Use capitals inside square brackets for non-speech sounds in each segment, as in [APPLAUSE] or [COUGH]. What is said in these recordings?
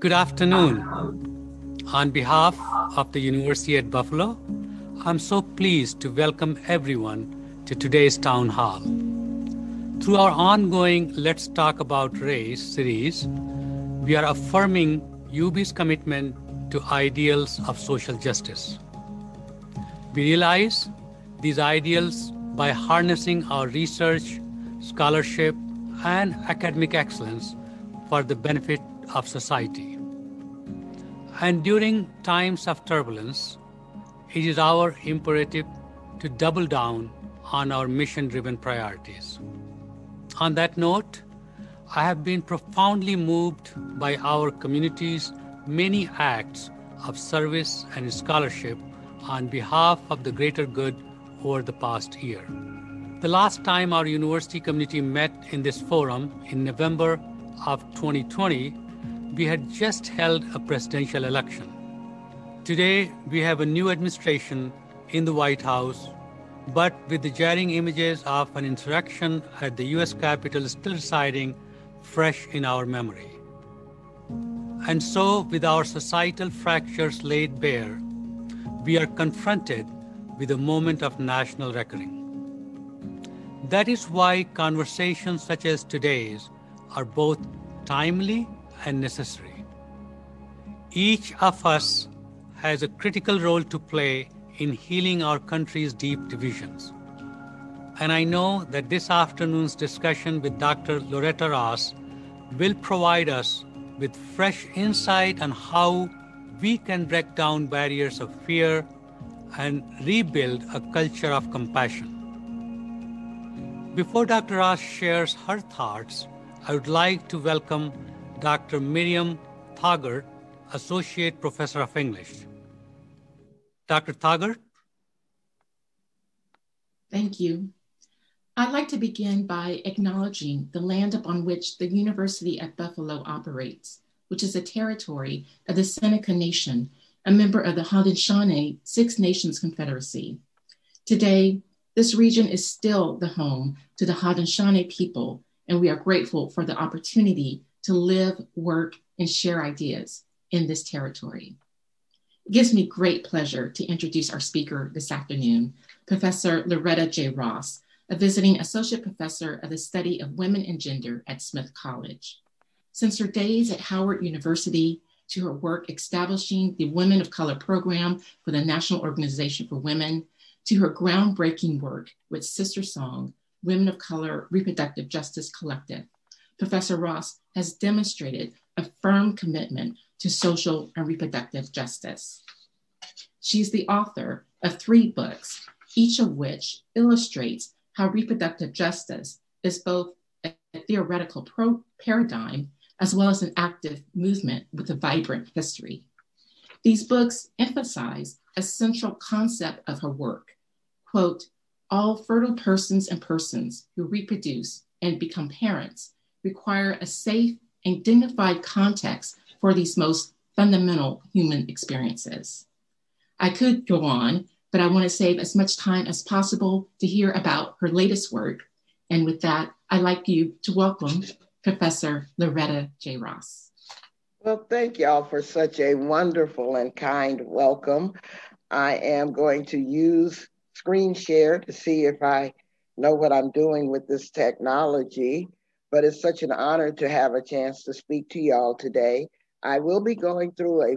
Good afternoon. On behalf of the University at Buffalo, I'm so pleased to welcome everyone to today's town hall. Through our ongoing Let's Talk About Race series, we are affirming UB's commitment to ideals of social justice. We realize these ideals by harnessing our research, scholarship, and academic excellence for the benefit of society. And during times of turbulence, it is our imperative to double down on our mission driven priorities. On that note, I have been profoundly moved by our community's many acts of service and scholarship on behalf of the greater good over the past year. The last time our university community met in this forum in November of 2020, we had just held a presidential election. Today, we have a new administration in the White House, but with the jarring images of an insurrection at the US Capitol still residing fresh in our memory. And so, with our societal fractures laid bare, we are confronted with a moment of national reckoning. That is why conversations such as today's are both timely and necessary. Each of us has a critical role to play in healing our country's deep divisions. And I know that this afternoon's discussion with Dr. Loretta Ross will provide us with fresh insight on how we can break down barriers of fear and rebuild a culture of compassion. Before Dr. Ross shares her thoughts, I would like to welcome Dr. Miriam Thagard, Associate Professor of English. Dr. Thagard? Thank you. I'd like to begin by acknowledging the land upon which the University at Buffalo operates, which is a territory of the Seneca Nation, a member of the Haudenosaunee Six Nations Confederacy. Today, this region is still the home to the Haudenosaunee people, and we are grateful for the opportunity to live, work, and share ideas in this territory. It gives me great pleasure to introduce our speaker this afternoon, Professor Loretta J. Ross, a visiting associate professor of the study of women and gender at Smith College. Since her days at Howard University to her work establishing the Women of Color program for the National Organization for Women, to her groundbreaking work with SisterSong, Women of Color Reproductive Justice Collective, Professor Ross has demonstrated a firm commitment to social and reproductive justice. She's the author of three books, each of which illustrates how reproductive justice is both a theoretical paradigm as well as an active movement with a vibrant history. These books emphasize a central concept of her work quote, all fertile persons and persons who reproduce and become parents require a safe and dignified context for these most fundamental human experiences. I could go on, but I want to save as much time as possible to hear about her latest work. And with that, I'd like you to welcome Professor Loretta J. Ross. Well, thank y'all for such a wonderful and kind welcome. I am going to use screen share to see if I know what I'm doing with this technology but it's such an honor to have a chance to speak to y'all today. I will be going through a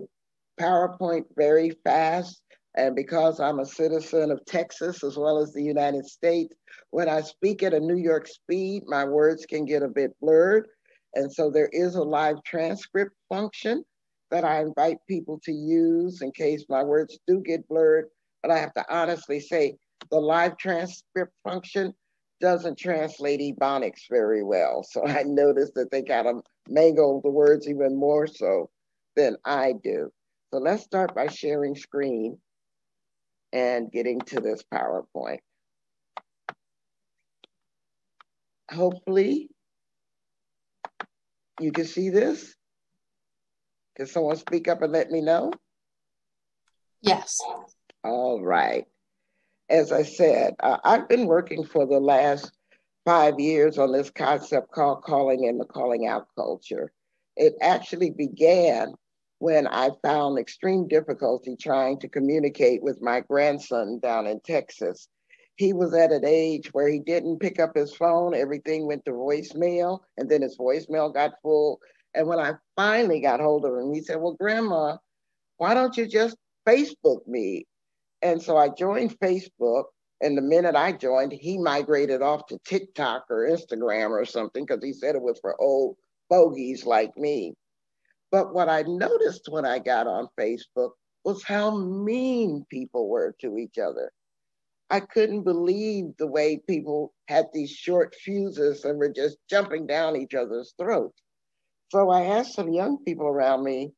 PowerPoint very fast. And because I'm a citizen of Texas as well as the United States, when I speak at a New York speed, my words can get a bit blurred. And so there is a live transcript function that I invite people to use in case my words do get blurred. But I have to honestly say the live transcript function doesn't translate Ebonics very well. So [LAUGHS] I noticed that they kind of mangle the words even more so than I do. So let's start by sharing screen and getting to this PowerPoint. Hopefully you can see this. Can someone speak up and let me know? Yes. All right as I said, uh, I've been working for the last five years on this concept called calling in the calling out culture. It actually began when I found extreme difficulty trying to communicate with my grandson down in Texas. He was at an age where he didn't pick up his phone, everything went to voicemail, and then his voicemail got full. And when I finally got hold of him, he said, Well, Grandma, why don't you just Facebook me? And so I joined Facebook. And the minute I joined, he migrated off to TikTok or Instagram or something because he said it was for old fogies like me. But what I noticed when I got on Facebook was how mean people were to each other. I couldn't believe the way people had these short fuses and were just jumping down each other's throats. So I asked some young people around me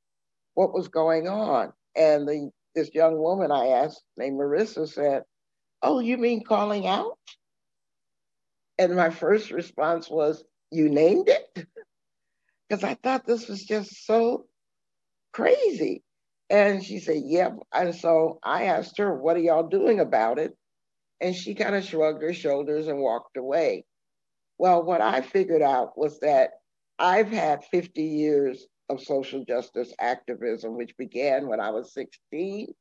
what was going on. And the, this young woman I asked, named Marissa, said, Oh, you mean calling out? And my first response was, You named it? [LAUGHS] because I thought this was just so crazy. And she said, Yep. And so I asked her, What are y'all doing about it? And she kind of shrugged her shoulders and walked away. Well, what I figured out was that I've had 50 years of social justice activism, which began when I was 16.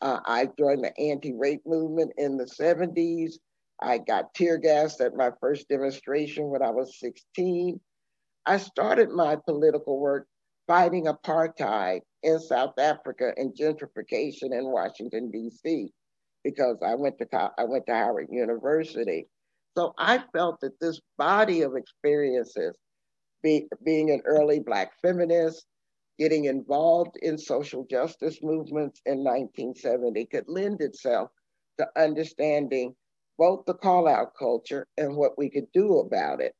Uh, I joined the anti rape movement in the 70s. I got tear gassed at my first demonstration when I was 16. I started my political work fighting apartheid in South Africa and gentrification in Washington, D.C., because I went to I went to Howard University. So I felt that this body of experiences, be, being an early Black feminist, getting involved in social justice movements in 1970, could lend itself to understanding both the call out culture and what we could do about it.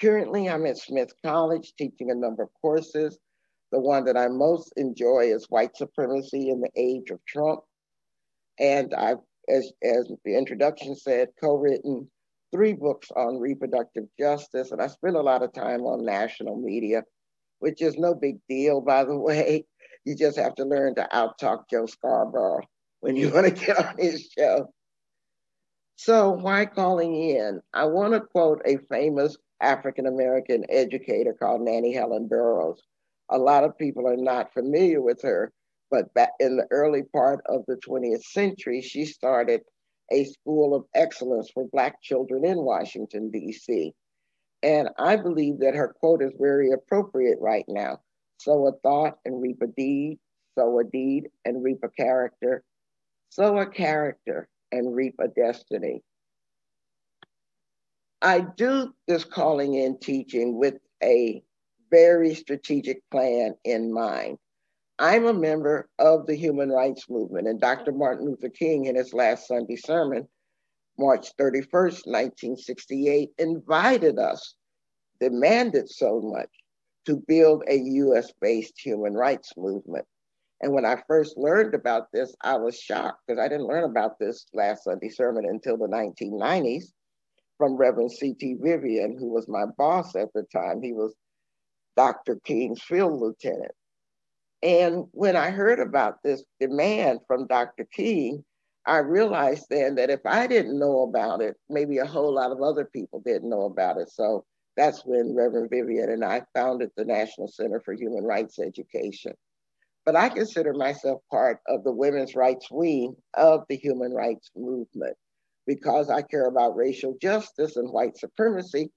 Currently, I'm at Smith College teaching a number of courses. The one that I most enjoy is White Supremacy in the Age of Trump. And I've, as, as the introduction said, co written three books on reproductive justice. And I spend a lot of time on national media, which is no big deal, by the [LAUGHS] way. You just have to learn to outtalk Joe Scarborough when you want to get on his show. So, why calling in? I want to quote a famous African American educator called Nannie Helen Burroughs. A lot of people are not familiar with her, but back in the early part of the 20th century, she started a school of excellence for Black children in Washington, D.C. And I believe that her quote is very appropriate right now. Sow a thought and reap a deed, sow a deed and reap a character, sow a character and reap a destiny. I do this calling in teaching with a very strategic plan in mind. I'm a member of the human rights movement, and Dr. Martin Luther King, in his last Sunday sermon, March 31st, 1968, invited us, demanded so much to build a US based human rights movement. And when I first learned about this, I was shocked because I didn't learn about this last Sunday sermon until the 1990s from Reverend C.T. Vivian, who was my boss at the time. He was Dr. King's field lieutenant. And when I heard about this demand from Dr. King, I realized then that if I didn't know about it, maybe a whole lot of other people didn't know about it. So that's when Reverend Vivian and I founded the National Center for Human Rights Education. But I consider myself part of the women's rights wing of the human rights movement because I care about racial justice and white supremacy,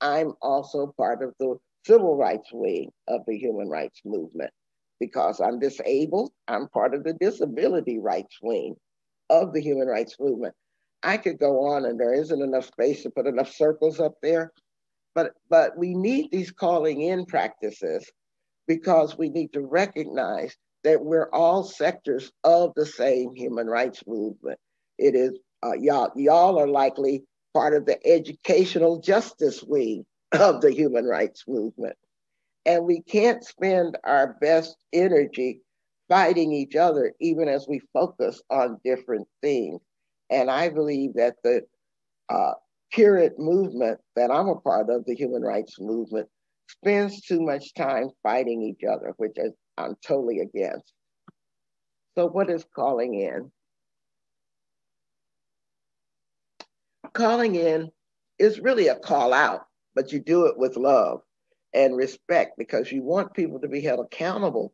I'm also part of the civil rights wing of the human rights movement. Because I'm disabled, I'm part of the disability rights wing of the human rights movement. I could go on and there isn't enough space to put enough circles up there. But, but we need these calling in practices because we need to recognize that we're all sectors of the same human rights movement. It is uh, y'all, y'all are likely part of the educational justice wing of the human rights movement. And we can't spend our best energy fighting each other, even as we focus on different things. And I believe that the uh, current movement that I'm a part of, the human rights movement, spends too much time fighting each other, which is, I'm totally against. So, what is calling in? calling in is really a call out, but you do it with love. And respect because you want people to be held accountable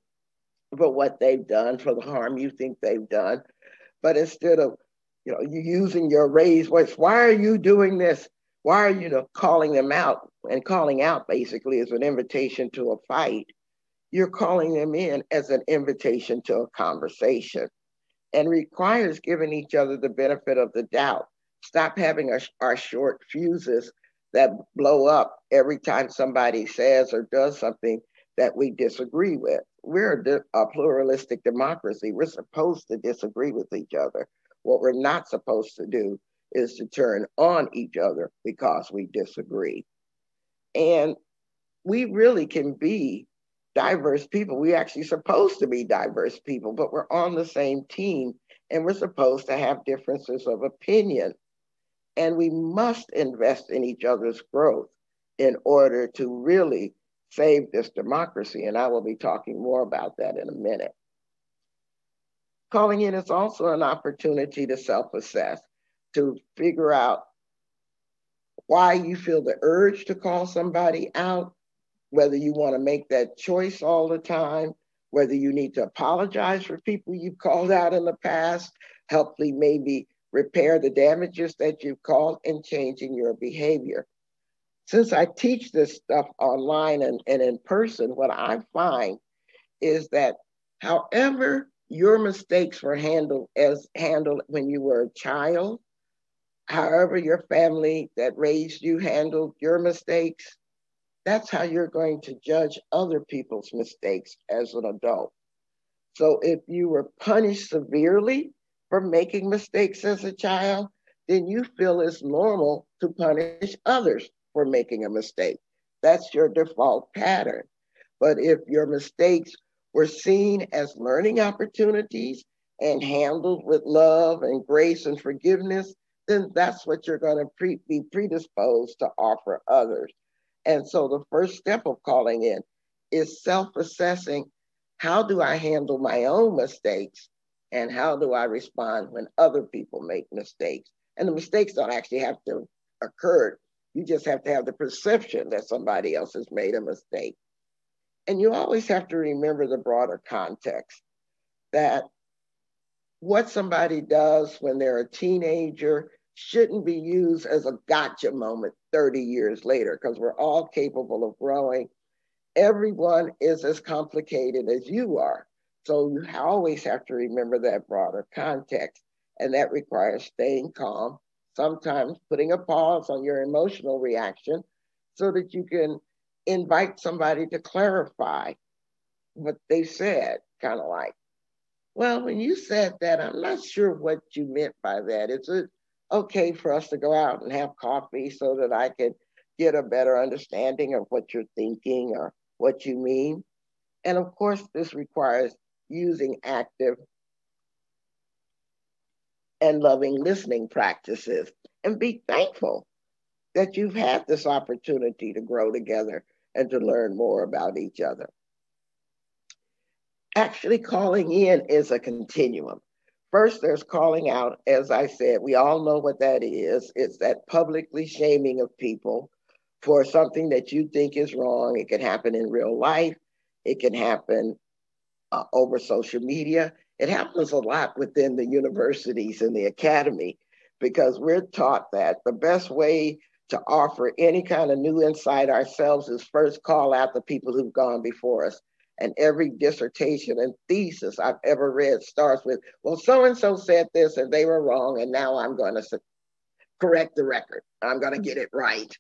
for what they've done, for the harm you think they've done. But instead of, you know, you using your raised voice, why are you doing this? Why are you, you know, calling them out? And calling out basically is an invitation to a fight. You're calling them in as an invitation to a conversation and requires giving each other the benefit of the doubt. Stop having our, our short fuses that blow up every time somebody says or does something that we disagree with. We're a, pluralistic democracy. We're supposed to disagree with each other. What we're not supposed to do is to turn on each other because we disagree. And we really can be diverse people. We're actually supposed to be diverse people, but we're on the same team and we're supposed to have differences of opinion. And we must invest in each other's growth in order to really save this democracy. And I will be talking more about that in a minute. Calling in is also an opportunity to self assess, to figure out why you feel the urge to call somebody out, whether you want to make that choice all the time, whether you need to apologize for people you've called out in the past, helpfully maybe repair the damages that you've caused, and changing your behavior. Since I teach this stuff online and, and in person, what I find is that however your mistakes were handled as handled when you were a child, however your family that raised you handled your mistakes, that's how you're going to judge other people's mistakes as an adult. So if you were punished severely for making mistakes as a child, then you feel it's normal to punish others for making a mistake. That's your default pattern. But if your mistakes were seen as learning opportunities and handled with love and grace and forgiveness, then that's what you're going to pre- be predisposed to offer others. And so the first step of calling in is self assessing how do I handle my own mistakes and how do I respond when other people make mistakes? And the mistakes don't actually have to occur. You just have to have the perception that somebody else has made a mistake. And you always have to remember the broader context that what somebody does when they're a teenager shouldn't be used as a gotcha moment 30 years later because we're all capable of growing. Everyone is as complicated as you are. So you always have to remember that broader context. And that requires staying calm, sometimes putting a pause on your emotional reaction so that you can invite somebody to clarify what they said, kind of like, well, when you said that, I'm not sure what you meant by that. Is it okay for us to go out and have coffee so that I can get a better understanding of what you're thinking or what you mean? And of course, this requires using active and loving listening practices and be thankful that you've had this opportunity to grow together and to learn more about each other. Actually, calling in is a continuum. First, there's calling out. As I said, we all know what that is. It's that publicly shaming of people for something that you think is wrong. It can happen in real life, it can happen uh, over social media. It happens a lot within the universities and the academy because we're taught that the best way to offer any kind of new insight ourselves is first call out the people who've gone before us and every dissertation and thesis I've ever read starts with, well, so and so said this and they were wrong, and now I'm going to correct the record. I'm going to get it right.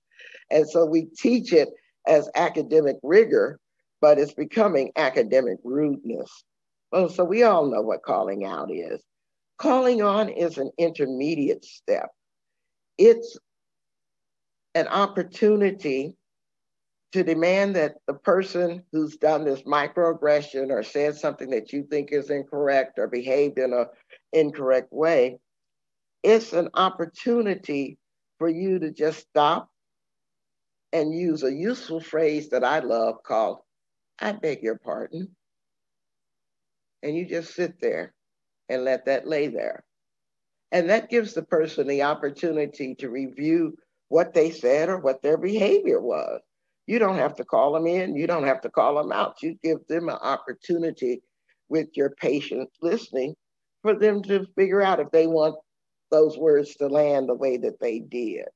And so we teach it as academic rigor, but it's becoming academic rudeness. Well, so we all know what calling out is. Calling on is an intermediate step. It's an opportunity to demand that the person who's done this microaggression or said something that you think is incorrect or behaved in an incorrect way, it's an opportunity for you to just stop and use a useful phrase that I love called, I beg your pardon. And you just sit there and let that lay there. And that gives the person the opportunity to review what they said or what their behavior was You don't have to call them in, you don't have to call them out. You give them an opportunity with your patient listening for them to figure out if they want those words to land the way that they did.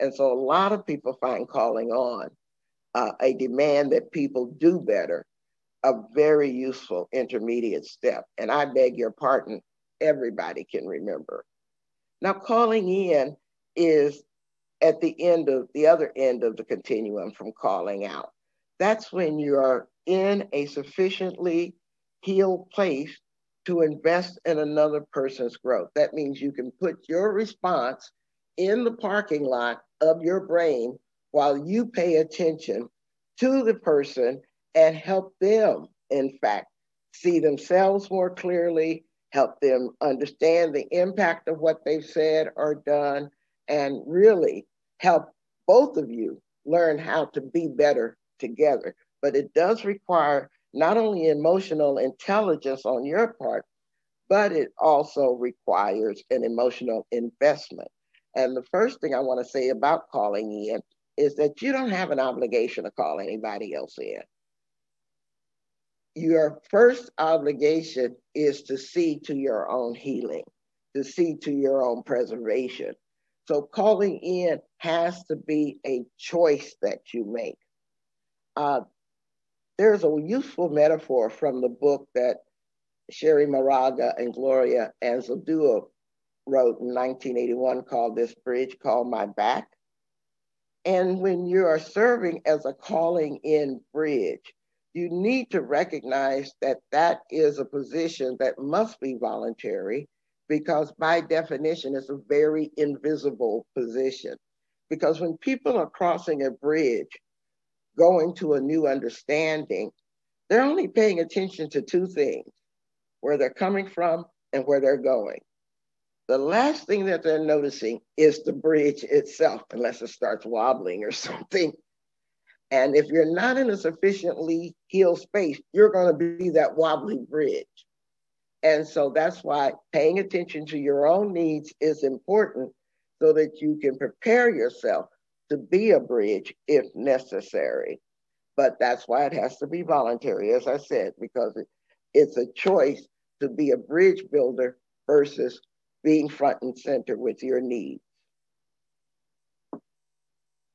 And so a lot of people find calling on uh, a demand that people do better a very useful intermediate step. And I beg your pardon, everybody can remember. Now, calling in is at the end of the other end of the continuum from calling out. That's when you are in a sufficiently healed place to invest in another person's growth. That means you can put your response in the parking lot of your brain while you pay attention to the person and help them, in fact, see themselves more clearly, help them understand the impact of what they've said or done, and really help both of you learn how to be better together. But it does require not only emotional intelligence on your part, but it also requires an emotional investment. And the first thing I want to say about calling in is that you don't have an obligation to call anybody else in. Your first obligation is to see to your own healing, to see to your own preservation. So calling in has to be a choice that you make. Uh, there's a useful metaphor from the book that Cherríe Moraga and Gloria Anzaldúa wrote in 1981 called This Bridge Called My Back. And when you are serving as a calling in bridge, you need to recognize that that is a position that must be voluntary because by definition it's a very invisible position. Because when people are crossing a bridge, going to a new understanding, they're only paying attention to two things, where they're coming from and where they're going. The last thing that they're noticing is the bridge itself, unless it starts wobbling or [LAUGHS] something. And if you're not in a sufficiently healed space, you're going to be that wobbly bridge. And so that's why paying attention to your own needs is important so that you can prepare yourself to be a bridge if necessary. But that's why it has to be voluntary, as I said, because it, it's a choice to be a bridge builder versus being front and center with your needs.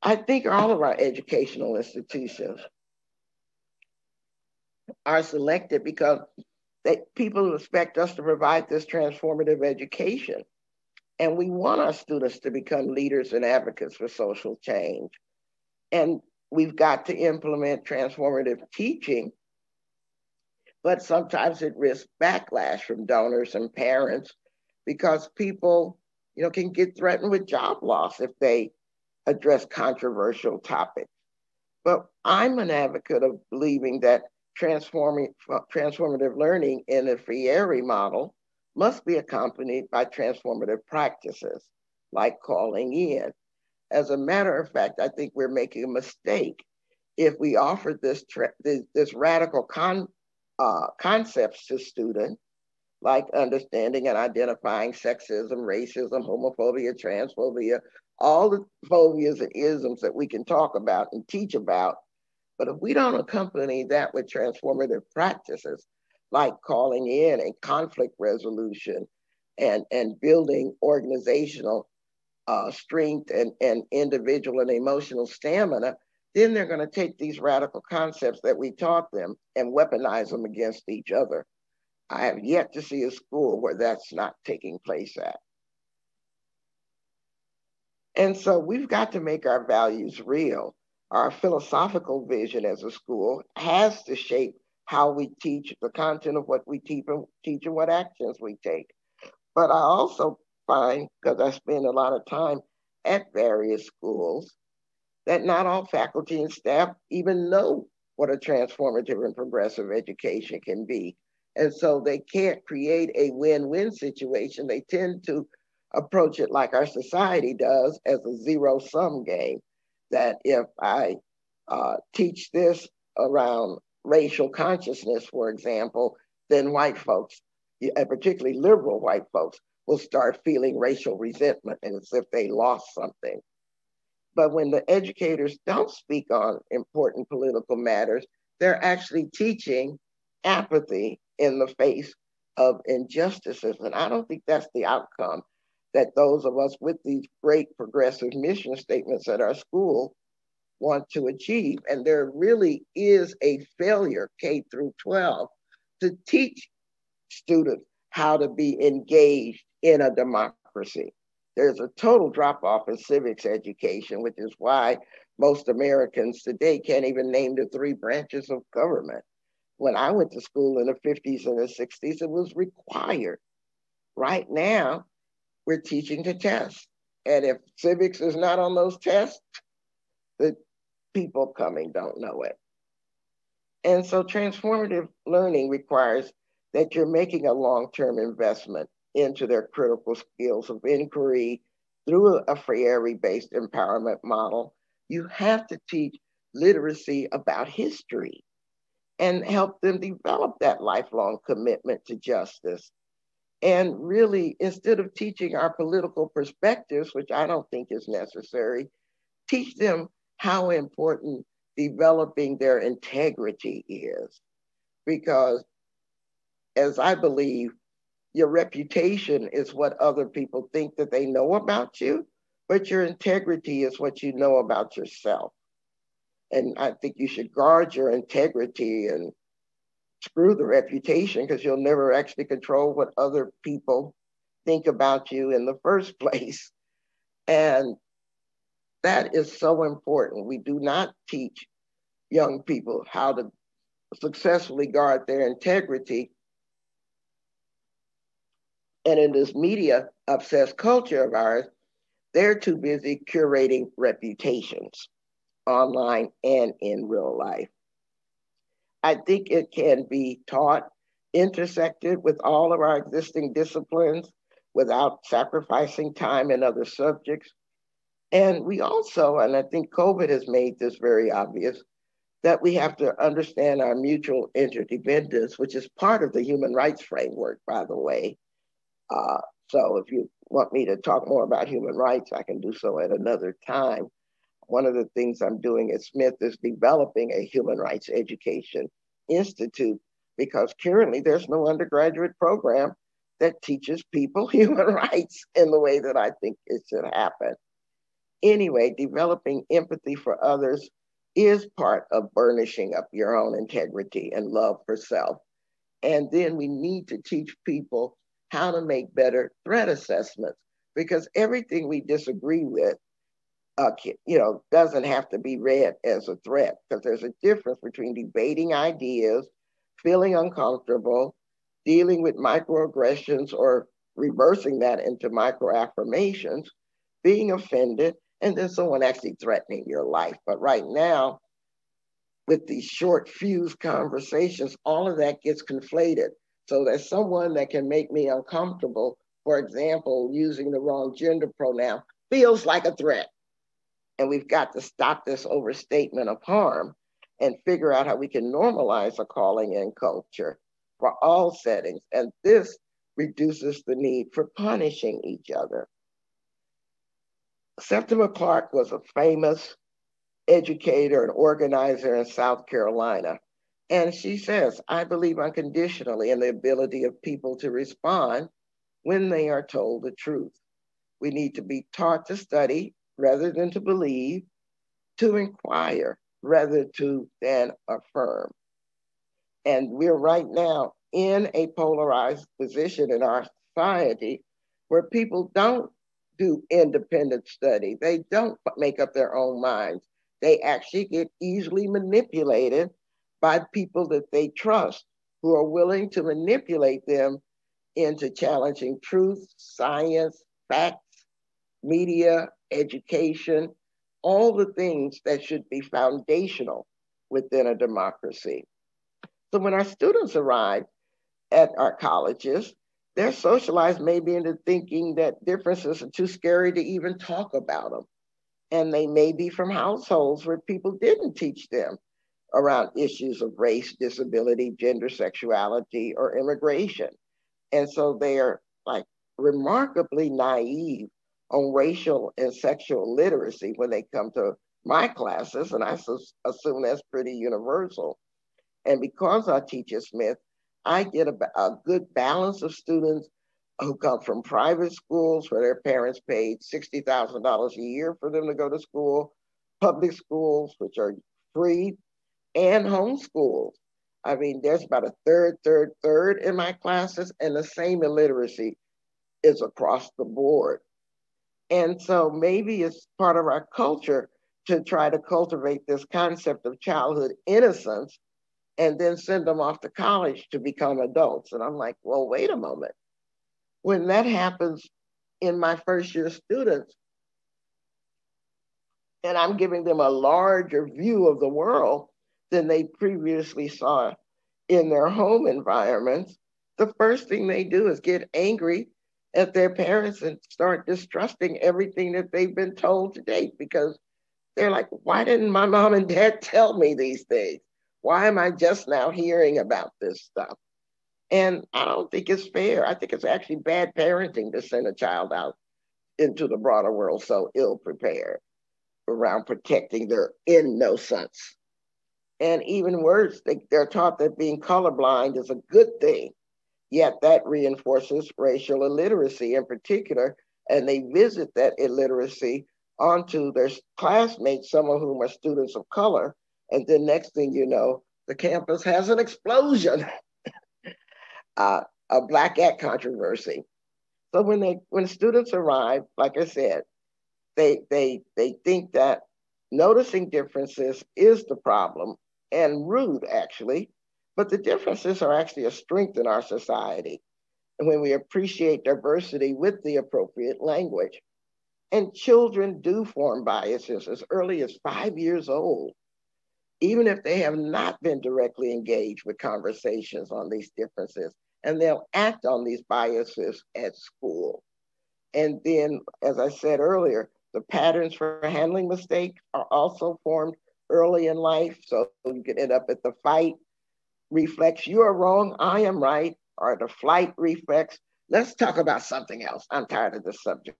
I think all of our educational institutions are selected because they, people expect us to provide this transformative education. And we want our students to become leaders and advocates for social change. And we've got to implement transformative teaching, but sometimes it risks backlash from donors and parents because people, you know, can get threatened with job loss if they address controversial topics. But I'm an advocate of believing that transforming, transformative learning in a Freire model must be accompanied by transformative practices like calling in. As a matter of fact, I think we're making a mistake if we offer this, this, this, radical con, uh, concepts to students, like understanding and identifying sexism, racism, homophobia, transphobia, all the phobias and isms that we can talk about and teach about. But if we don't accompany that with transformative practices, like calling in and conflict resolution and, and building organizational uh, strength and, and individual and emotional stamina, then they're going to take these radical concepts that we taught them and weaponize them against each other. I have yet to see a school where that's not taking place at. And so we've got to make our values real. Our philosophical vision as a school has to shape how we teach, the content of what we teach and, teach and what actions we take. But I also find, because I spend a lot of time at various schools, that not all faculty and staff even know what a transformative and progressive education can be. And so they can't create a win win situation. They tend to approach it like our society does as a zero sum game. That if I uh, teach this around racial consciousness, for example, then white folks, and particularly liberal white folks, will start feeling racial resentment as if they lost something. But when the educators don't speak on important political matters, they're actually teaching apathy in the face of injustices. And I don't think that's the outcome that those of us with these great progressive mission statements at our school want to achieve. And there really is a failure, K through 12, to teach students how to be engaged in a democracy. There's a total drop off in civics education, which is why most Americans today can't even name the three branches of government. When I went to school in the 50s and the 60s, it was required. Right now, we're teaching to test. And if civics is not on those tests, the people coming don't know it. And so transformative learning requires that you're making a long-term investment into their critical skills of inquiry through a Freire-based empowerment model. You have to teach literacy about history and help them develop that lifelong commitment to justice and really, instead of teaching our political perspectives, which I don't think is necessary, teach them how important developing their integrity is. Because, as I believe, your reputation is what other people think that they know about you, but your integrity is what you know about yourself. And I think you should guard your integrity and screw the reputation because you'll never actually control what other people think about you in the first [LAUGHS] place. And that is so important. We do not teach young people how to successfully guard their integrity. And in this media obsessed culture of ours, they're too busy curating reputations online and in real life. I think it can be taught, intersected with all of our existing disciplines without sacrificing time in other subjects. And we also, and I think COVID has made this very obvious, that we have to understand our mutual interdependence, which is part of the human rights framework, by the way. Uh, so if you want me to talk more about human rights, I can do so at another time one of the things I'm doing at Smith is developing a human rights education institute because currently there's no undergraduate program that teaches people [LAUGHS] human rights in the way that I think it should happen. Anyway, developing empathy for others is part of burnishing up your own integrity and love for self. And then we need to teach people how to make better threat assessments because everything we disagree with uh, you know, doesn't have to be read as a threat because there's a difference between debating ideas, feeling uncomfortable, dealing with microaggressions or reversing that into microaffirmations, being offended, and then someone actually threatening your life. But right now, with these short fuse conversations, all of that gets conflated. So there's someone that can make me uncomfortable, for example, using the wrong gender pronoun, feels like a threat. And we've got to stop this overstatement of harm and figure out how we can normalize a calling in culture for all settings. And this reduces the need for punishing each other. Septima Clark was a famous educator and organizer in South Carolina. And she says, I believe unconditionally in the ability of people to respond when they are told the truth. We need to be taught to study rather than to believe, to inquire rather to than affirm. And we're right now in a polarized position in our society where people don't do independent study. They don't make up their own minds. They actually get easily manipulated by people that they trust who are willing to manipulate them into challenging truth, science, facts, media, education, all the things that should be foundational within a democracy. So when our students arrive at our colleges, they're socialized maybe into thinking that differences are too scary to even talk about them. And they may be from households where people didn't teach them around issues of race, disability, gender, sexuality, or immigration. And so they are like remarkably naive on racial and sexual literacy when they come to my classes, and I assume that's pretty universal. And because I teach at Smith, I get a, a good balance of students who come from private schools where their parents paid $60,000 a year for them to go to school, public schools, which are free, and homeschools. I mean, there's about a third, third, third in my classes, and the same illiteracy is across the board. And so maybe it's part of our culture to try to cultivate this concept of childhood innocence and then send them off to college to become adults. And I'm like, well, wait a moment. When that happens in my first year students, and I'm giving them a larger view of the world than they previously saw in their home environments, the first thing they do is get angry at their parents and start distrusting everything that they've been told to date because they're like, why didn't my mom and dad [LAUGHS] tell me these things? Why am I just now hearing about this stuff? And I don't think it's fair. I think it's actually bad parenting to send a child out into the broader world so ill prepared around protecting their innocence. And even worse, they, they're taught that being colorblind is a good thing, yet that reinforces racial illiteracy in particular. And they visit that illiteracy onto their classmates, some of whom are students of color. And then next thing you know, the campus has an explosion, [LAUGHS] uh, a Black Act controversy. So when they when students arrive, like I said, they they they think that noticing differences is the problem and rude actually, but the differences are actually a strength in our society. And when we appreciate diversity with the appropriate language. And children do form biases as early as five years old, even if they have not been directly engaged with conversations on these differences. And they'll act on these biases at school. And then, as I said earlier, the patterns for handling mistakes are also formed early in life. So you can end up at the fight reflex, you are wrong, I am right, or the flight reflex, let's talk about something else. I'm tired of this subject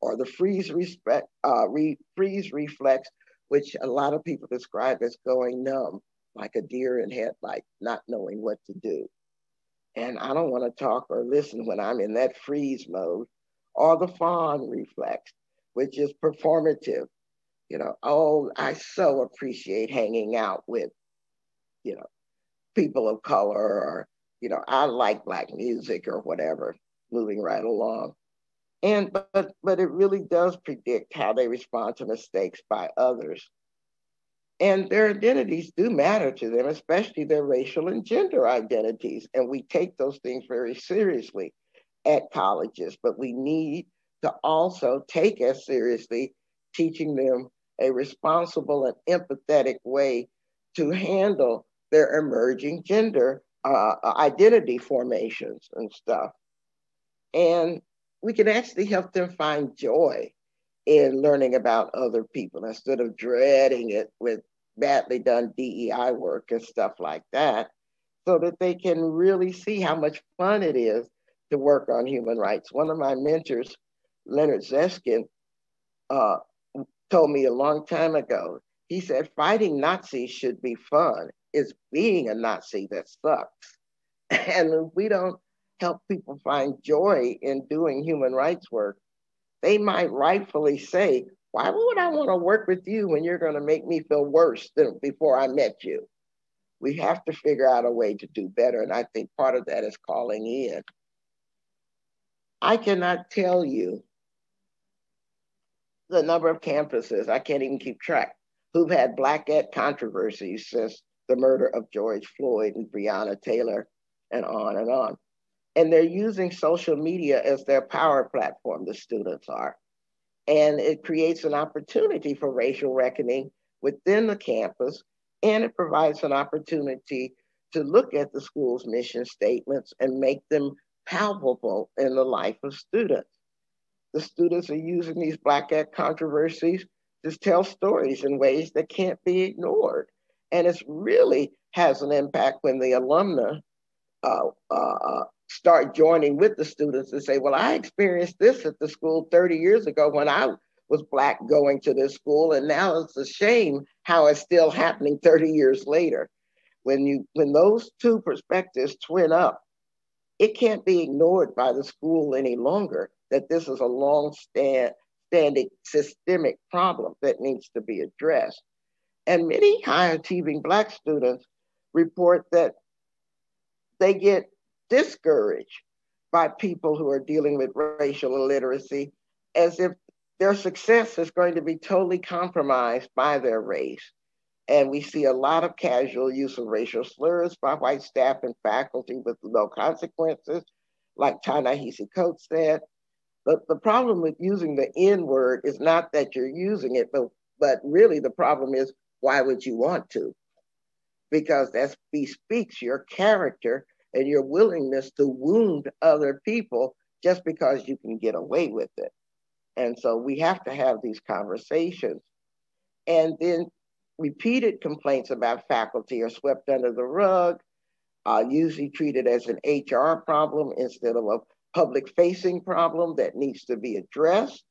or the freeze, respect, uh, re, freeze reflex, which a lot of people describe as going numb, like a deer in headlight, not knowing what to do. And I don't want to talk or listen when I'm in that freeze mode, or the fawn reflex, which is performative. You know, oh, I so appreciate hanging out with, you know, people of color, or, you know, I like Black music or whatever, moving right along. And but but it really does predict how they respond to mistakes by others. And their identities do matter to them especially their racial and gender identities. And we take those things very seriously at colleges but we need to also take as seriously teaching them a responsible and empathetic way to handle their emerging gender uh, identity formations and stuff and we can actually help them find joy in learning about other people instead of dreading it with badly done DEI work and stuff like that, so that they can really see how much fun it is to work on human rights. One of my mentors, Leonard Zeskind, uh, told me a long time ago, he said, fighting Nazis should be fun. It's being a Nazi that sucks. [LAUGHS] And if we don't help people find joy in doing human rights work, they might rightfully say, why would I want to work with you when you're going to make me feel worse than before I met you? We have to figure out a way to do better. And I think part of that is calling in. I cannot tell you the number of campuses, I can't even keep track, who've had Black Act controversies since the murder of George Floyd and Breonna Taylor and on and on and they're using social media as their power platform, the students are. And it creates an opportunity for racial reckoning within the campus, and it provides an opportunity to look at the school's mission statements and make them palpable in the life of students. The students are using these Black Act controversies to tell stories in ways that can't be ignored. And it really has an impact when the alumna uh, uh, start joining with the students and say, well, I experienced this at the school 30 years ago when I was Black going to this school, and now it's a shame how it's still happening 30 years later. When, you, when those two perspectives twin up, it can't be ignored by the school any longer that this is a long stand, standing systemic problem that needs to be addressed. And many high achieving Black students report that they get discouraged by people who are dealing with racial illiteracy as if their success is going to be totally compromised by their race. And we see a lot of casual use of racial slurs by white staff and faculty with no consequences, like Ta-Nehisi Coates said. But the problem with using the N word is not that you're using it, but, but really the problem is why would you want to? Because that bespeaks your character and your willingness to wound other people just because you can get away with it. And so we have to have these conversations. And then repeated complaints about faculty are swept under the rug, uh, usually treated as an HR problem instead of a public facing problem that needs to be addressed.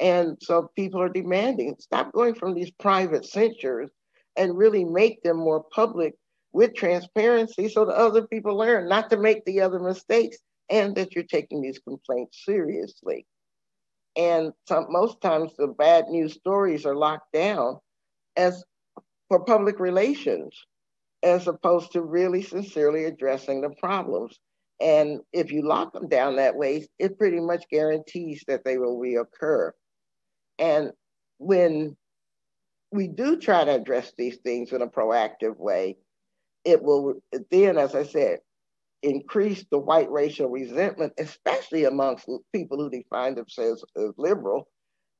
And so people are demanding stop going from these private censures and really make them more public with transparency so that other people learn not to make the other mistakes and that you're taking these complaints seriously. And some, most times the bad news stories are locked down as for public relations, as opposed to really sincerely addressing the problems. And if you lock them down that way, it pretty much guarantees that they will reoccur. And when we do try to address these things in a proactive way, it will then, as I said, increase the white racial resentment, especially amongst people who define themselves as liberal,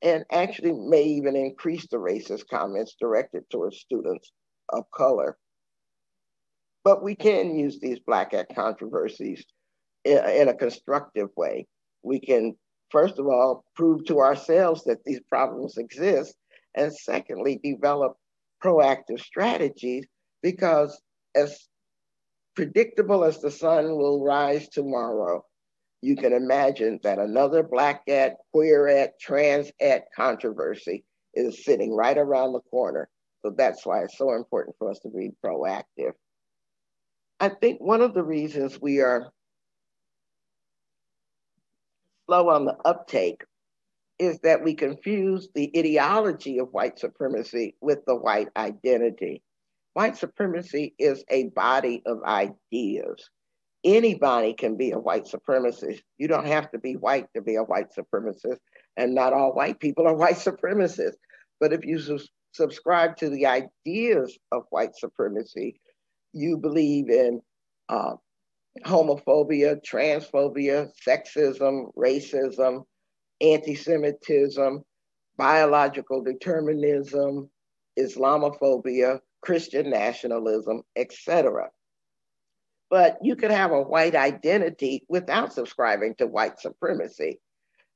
and actually may even increase the racist comments directed towards students of color. But we can use these Black Act controversies in, a constructive way. We can, first of all, prove to ourselves that these problems exist, and secondly, develop proactive strategies because as predictable as the sun will rise tomorrow, you can imagine that another black at, queer at, trans at controversy is sitting right around the corner. So that's why it's so important for us to be proactive. I think one of the reasons we are slow on the uptake is that we confuse the ideology of white supremacy with the white identity. White supremacy is a body of ideas. Anybody can be a white supremacist. You don't have to be white to be a white supremacist, and not all white people are [LAUGHS] white supremacists. But if you su- subscribe to the ideas of white supremacy, you believe in uh, homophobia, transphobia, sexism, racism, anti Semitism, biological determinism, Islamophobia, Christian nationalism, etc. But you could have a white identity without subscribing to white supremacy.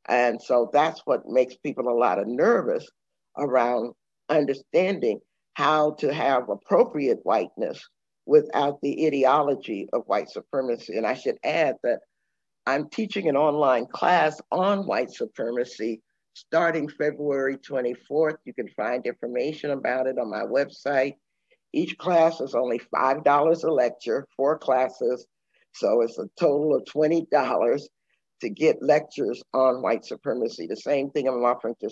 And so that's what makes people a lot of nervous around understanding how to have appropriate whiteness without the ideology of white supremacy. And I should add that I'm teaching an online class on white supremacy starting February 24th. You can find information about it on my website. Each class is only $5 a lecture, four classes. So it's a total of $20 to get lectures on white supremacy. The same thing I'm offering to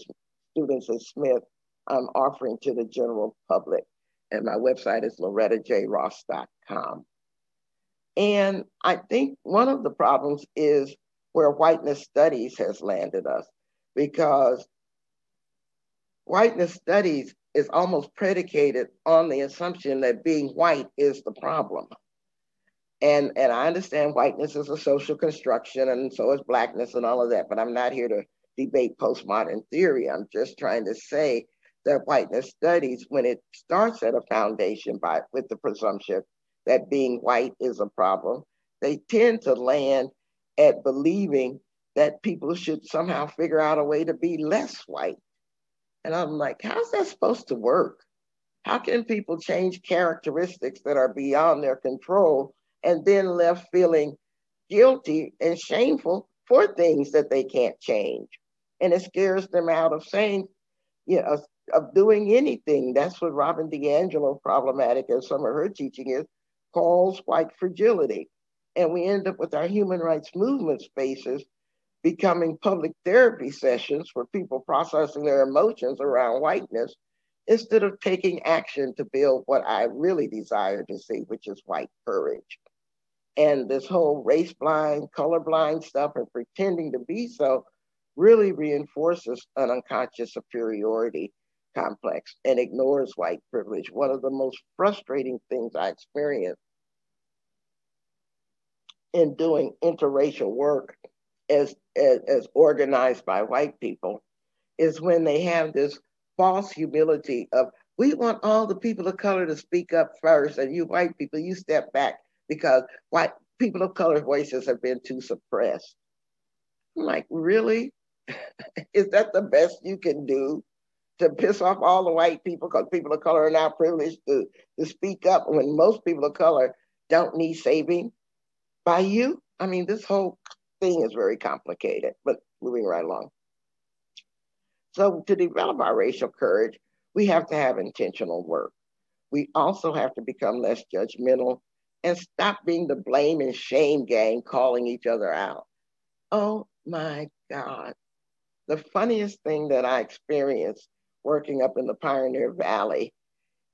students at Smith, I'm offering to the general public. And my website is lorettajross.com. And I think one of the problems is where whiteness studies has landed us because whiteness studies is almost predicated on the assumption that being white is the problem. And, and I understand whiteness is a social construction and so is blackness and all of that, but I'm not here to debate postmodern theory. I'm just trying to say that whiteness studies, when it starts at a foundation by with the presumption that being white is a problem, they tend to land at believing that people should somehow figure out a way to be less white and I'm like, how's that supposed to work? How can people change characteristics that are beyond their control and then left feeling guilty and shameful for things that they can't change. And it scares them out of saying, you know, of doing anything. That's what Robin DiAngelo, problematic as some of her teaching is, calls white fragility. And we end up with our human rights movement spaces becoming public therapy sessions for people processing their emotions around whiteness instead of taking action to build what I really desire to see, which is white courage. And this whole race blind, color blind stuff and pretending to be so really reinforces an unconscious superiority complex and ignores white privilege. One of the most frustrating things I experienced in doing interracial work as, as, as organized by white people is when they have this false humility of we want all the people of color to speak up first and you white people you step back because white people of color voices have been too suppressed. I'm like really? [LAUGHS] Is that the best you can do to piss off all the white people because people of color are now privileged to, to speak up when most people of color don't need saving by you i mean this whole thing is very complicated but moving right along so to develop our racial courage, we have to have intentional work. We also have to become less judgmental and stop being the blame and shame gang calling each other out. Oh my God. The funniest thing that I experienced working up in the Pioneer Valley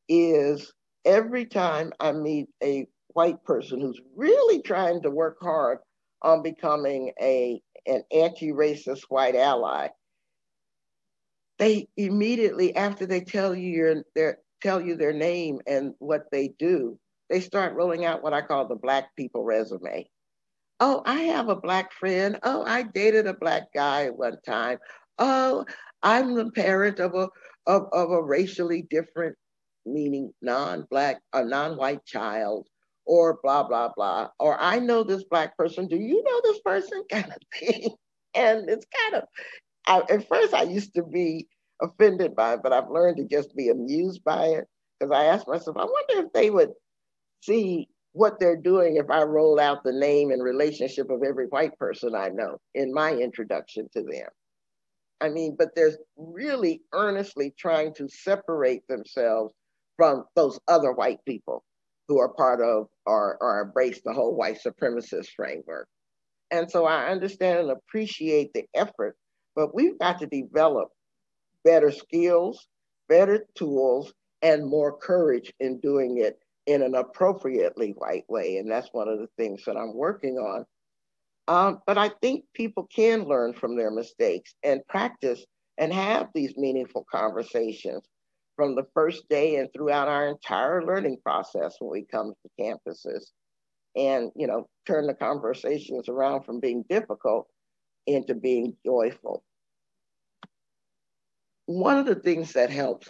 is every time I meet a white person who's really trying to work hard on becoming a an anti-racist white ally, they immediately after they tell you your their tell you their name and what they do, they start rolling out what I call the black people resume. Oh, I have a black friend. Oh, I dated a black guy one time. Oh, I'm the parent of a of, of a racially different, meaning non-black, a non-white child, or blah blah blah. Or I know this black person. Do you know this person? [LAUGHS] Kind of thing. And it's kind of I, at first I used to be offended by it, but I've learned to just be amused by it because I asked myself, I wonder if they would see what they're doing if I roll out the name and relationship of every white person I know in my introduction to them. I mean, but they're really earnestly trying to separate themselves from those other white people who are part of or, or embrace the whole white supremacist framework. And so I understand and appreciate the effort but we've got to develop better skills, better tools, and more courage in doing it in an appropriately white way. And that's one of the things that I'm working on. Um, but I think people can learn from their mistakes and practice and have these meaningful conversations from the first day and throughout our entire learning process when we come to campuses and you know turn the conversations around from being difficult into being joyful. One of the things that helps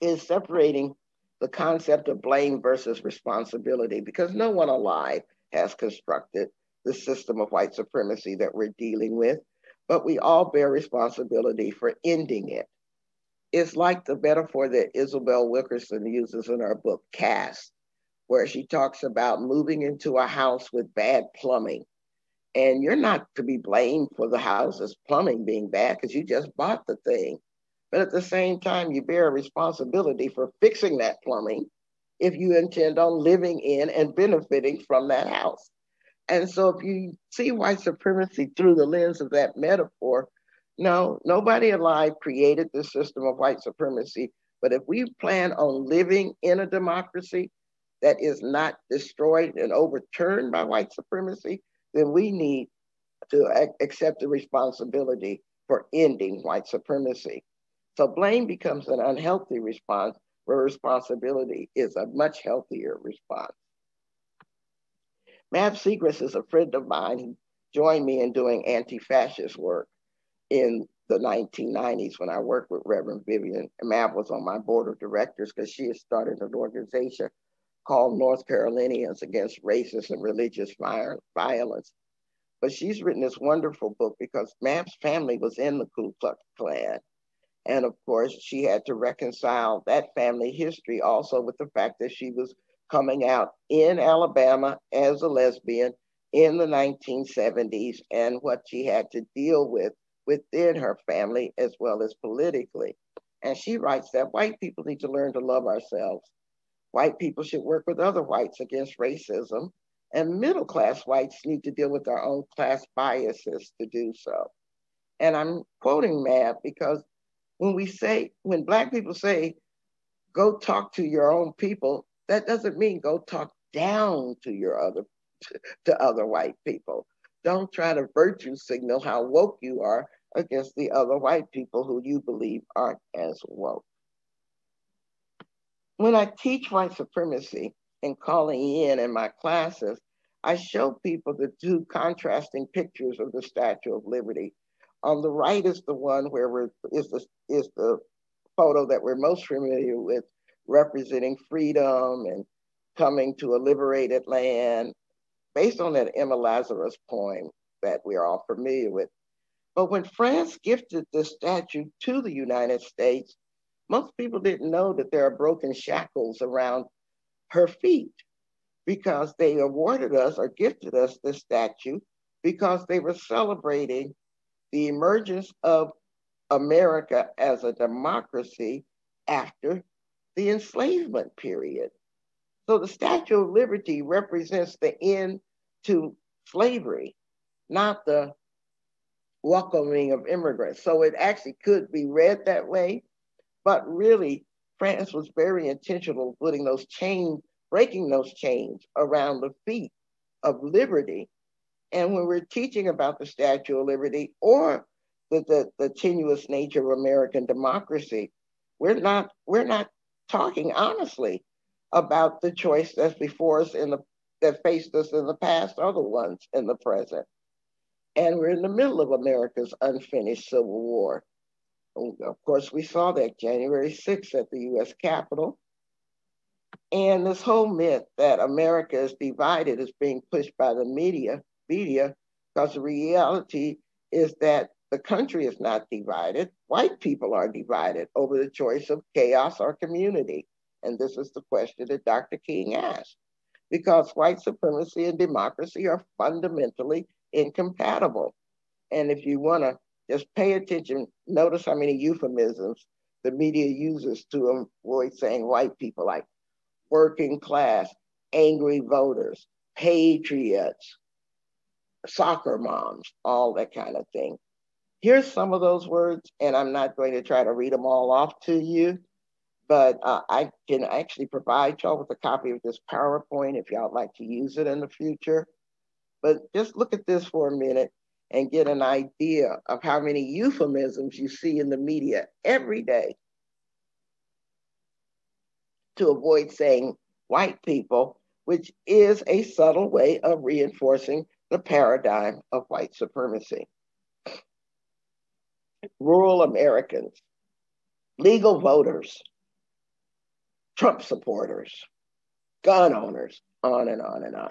is separating the concept of blame versus responsibility because no one alive has constructed the system of white supremacy that we're dealing with, but we all bear responsibility for ending it. It's like the metaphor that Isabel Wilkerson uses in her book, Caste, where she talks about moving into a house with bad plumbing and you're not to be blamed for the house's plumbing being bad because you just bought the thing. But at the same time, you bear a responsibility for fixing that plumbing if you intend on living in and benefiting from that house. And so if you see white supremacy through the lens of that metaphor, no, nobody alive created this system of white supremacy. But if we plan on living in a democracy that is not destroyed and overturned by white supremacy, then we need to accept the responsibility for ending white supremacy. So blame becomes an unhealthy response responsibility is a much healthier response. Mab Segrest is a friend of mine. who joined me in doing anti-fascist work in the 1990s when I worked with Reverend Vivian. Mav was on my board of directors because she had started an organization called North Carolinians Against Racist and Religious Violence. But she's written this wonderful book because Mab's family was in the Ku Klux Klan. And of course, she had to reconcile that family history also with the fact that she was coming out in Alabama as a lesbian in the 1970s and what she had to deal with within her family as well as politically. And she writes that white people need to learn to love ourselves. White people should work with other whites against racism, and middle class whites need to deal with their own class biases to do so. And I'm quoting Mab because when we say, when Black people say, go talk to your own people, that doesn't mean go talk down to your other to other white people. Don't try to virtue signal how woke you are against the other white people who you believe aren't as woke. When I teach white supremacy and calling in in my classes, I show people the two contrasting pictures of the Statue of Liberty. On the right is the one where we're is the is the photo that we're most familiar with, representing freedom and coming to a liberated land, based on that Emma Lazarus poem that we're all familiar with. But when France gifted this statue to the United States, most people didn't know that there are broken shackles around her feet because they awarded us or gifted us this statue because they were celebrating the emergence of America as a democracy after the enslavement period. So the Statue of Liberty represents the end to slavery, not the welcoming of immigrants. So it actually could be read that way, but really, France was very intentional putting those chains, breaking those chains around the feet of liberty. And when we're teaching about the Statue of Liberty or the, the, the tenuous nature of American democracy, we're not we're not talking honestly about the choice that's before us in the that faced us in the past or the ones in the present. And we're in the middle of America's unfinished Civil War. Of course, we saw that January 6th at the US Capitol. And this whole myth that America is divided is being pushed by the media, media, because the reality is that the country is not divided. White people are divided over the choice of chaos or community. And this is the question that Dr. King asked. Because white supremacy and democracy are fundamentally incompatible. And if you want to just pay attention, notice how many euphemisms the media uses to avoid saying white people, like working class, angry voters, patriots, soccer moms, all that kind of thing. Here's some of those words, and I'm not going to try to read them all off to you, but uh, I can actually provide y'all with a copy of this PowerPoint if y'all like to use it in the future. But just look at this for a minute and get an idea of how many euphemisms you see in the media every day to avoid saying white people, which is a subtle way of reinforcing the paradigm of white supremacy rural Americans, legal voters, Trump supporters, gun owners, on and on and on.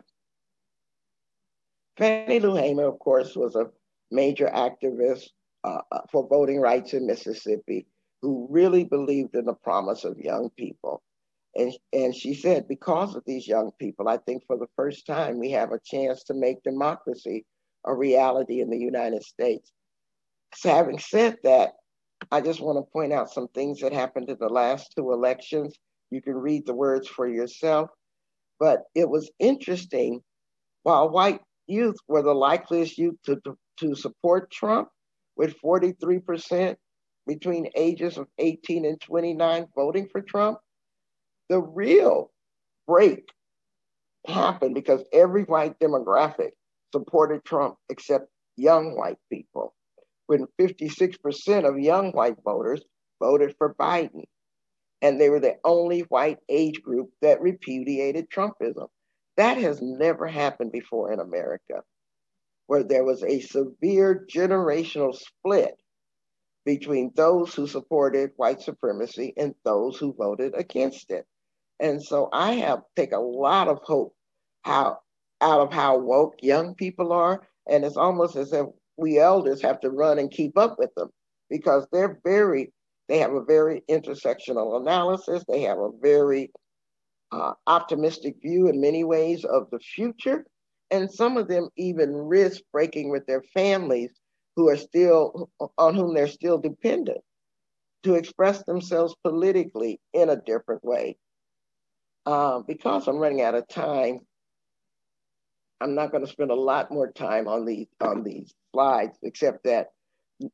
Fannie Lou Hamer, of course, was a major activist uh, for voting rights in Mississippi who really believed in the promise of young people. And, and she said, because of these young people, I think for the first time we have a chance to make democracy a reality in the United States. So having said that, I just want to point out some things that happened in the last two elections. You can read the words for yourself. But it was interesting, while white youth were the likeliest youth to, to, to support Trump, with 43% between ages of 18 and 29 voting for Trump, the real break happened because every white demographic supported Trump except young white people when 56% of young white voters voted for Biden. And they were the only white age group that repudiated Trumpism. That has never happened before in America, where there was a severe generational split between those who supported white supremacy and those who voted against it. And so I have take a lot of hope how out of how woke young people are. And it's almost as if we elders have to run and keep up with them because they're very, they have a very intersectional analysis. They have a very uh, optimistic view in many ways of the future. And some of them even risk breaking with their families who are still, on whom they're still dependent to express themselves politically in a different way. Uh, because I'm running out of time, I'm not going to spend a lot more time on these on these slides, except that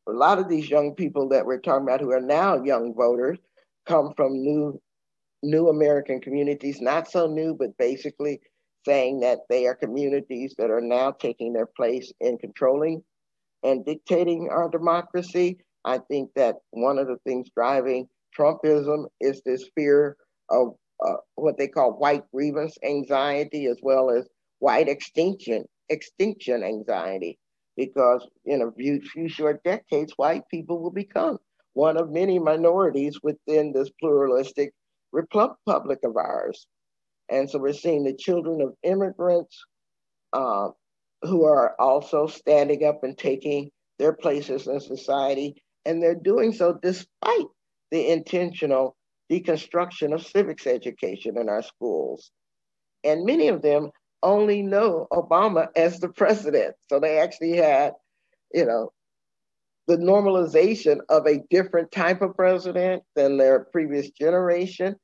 a lot of these young people that we're talking about who are now young voters come from new new American communities, not so new, but basically saying that they are communities that are now taking their place in controlling and dictating our democracy. I think that one of the things driving Trumpism is this fear of uh, what they call white grievance anxiety, as well as white extinction extinction anxiety, because in a few, few short decades, white people will become one of many minorities within this pluralistic republic of ours. And so we're seeing the children of immigrants uh, who are also standing up and taking their places in society. And they're doing so despite the intentional deconstruction of civics education in our schools. And many of them only know Obama as the president. So they actually had, you know, the normalization of a different type of president than their previous generation.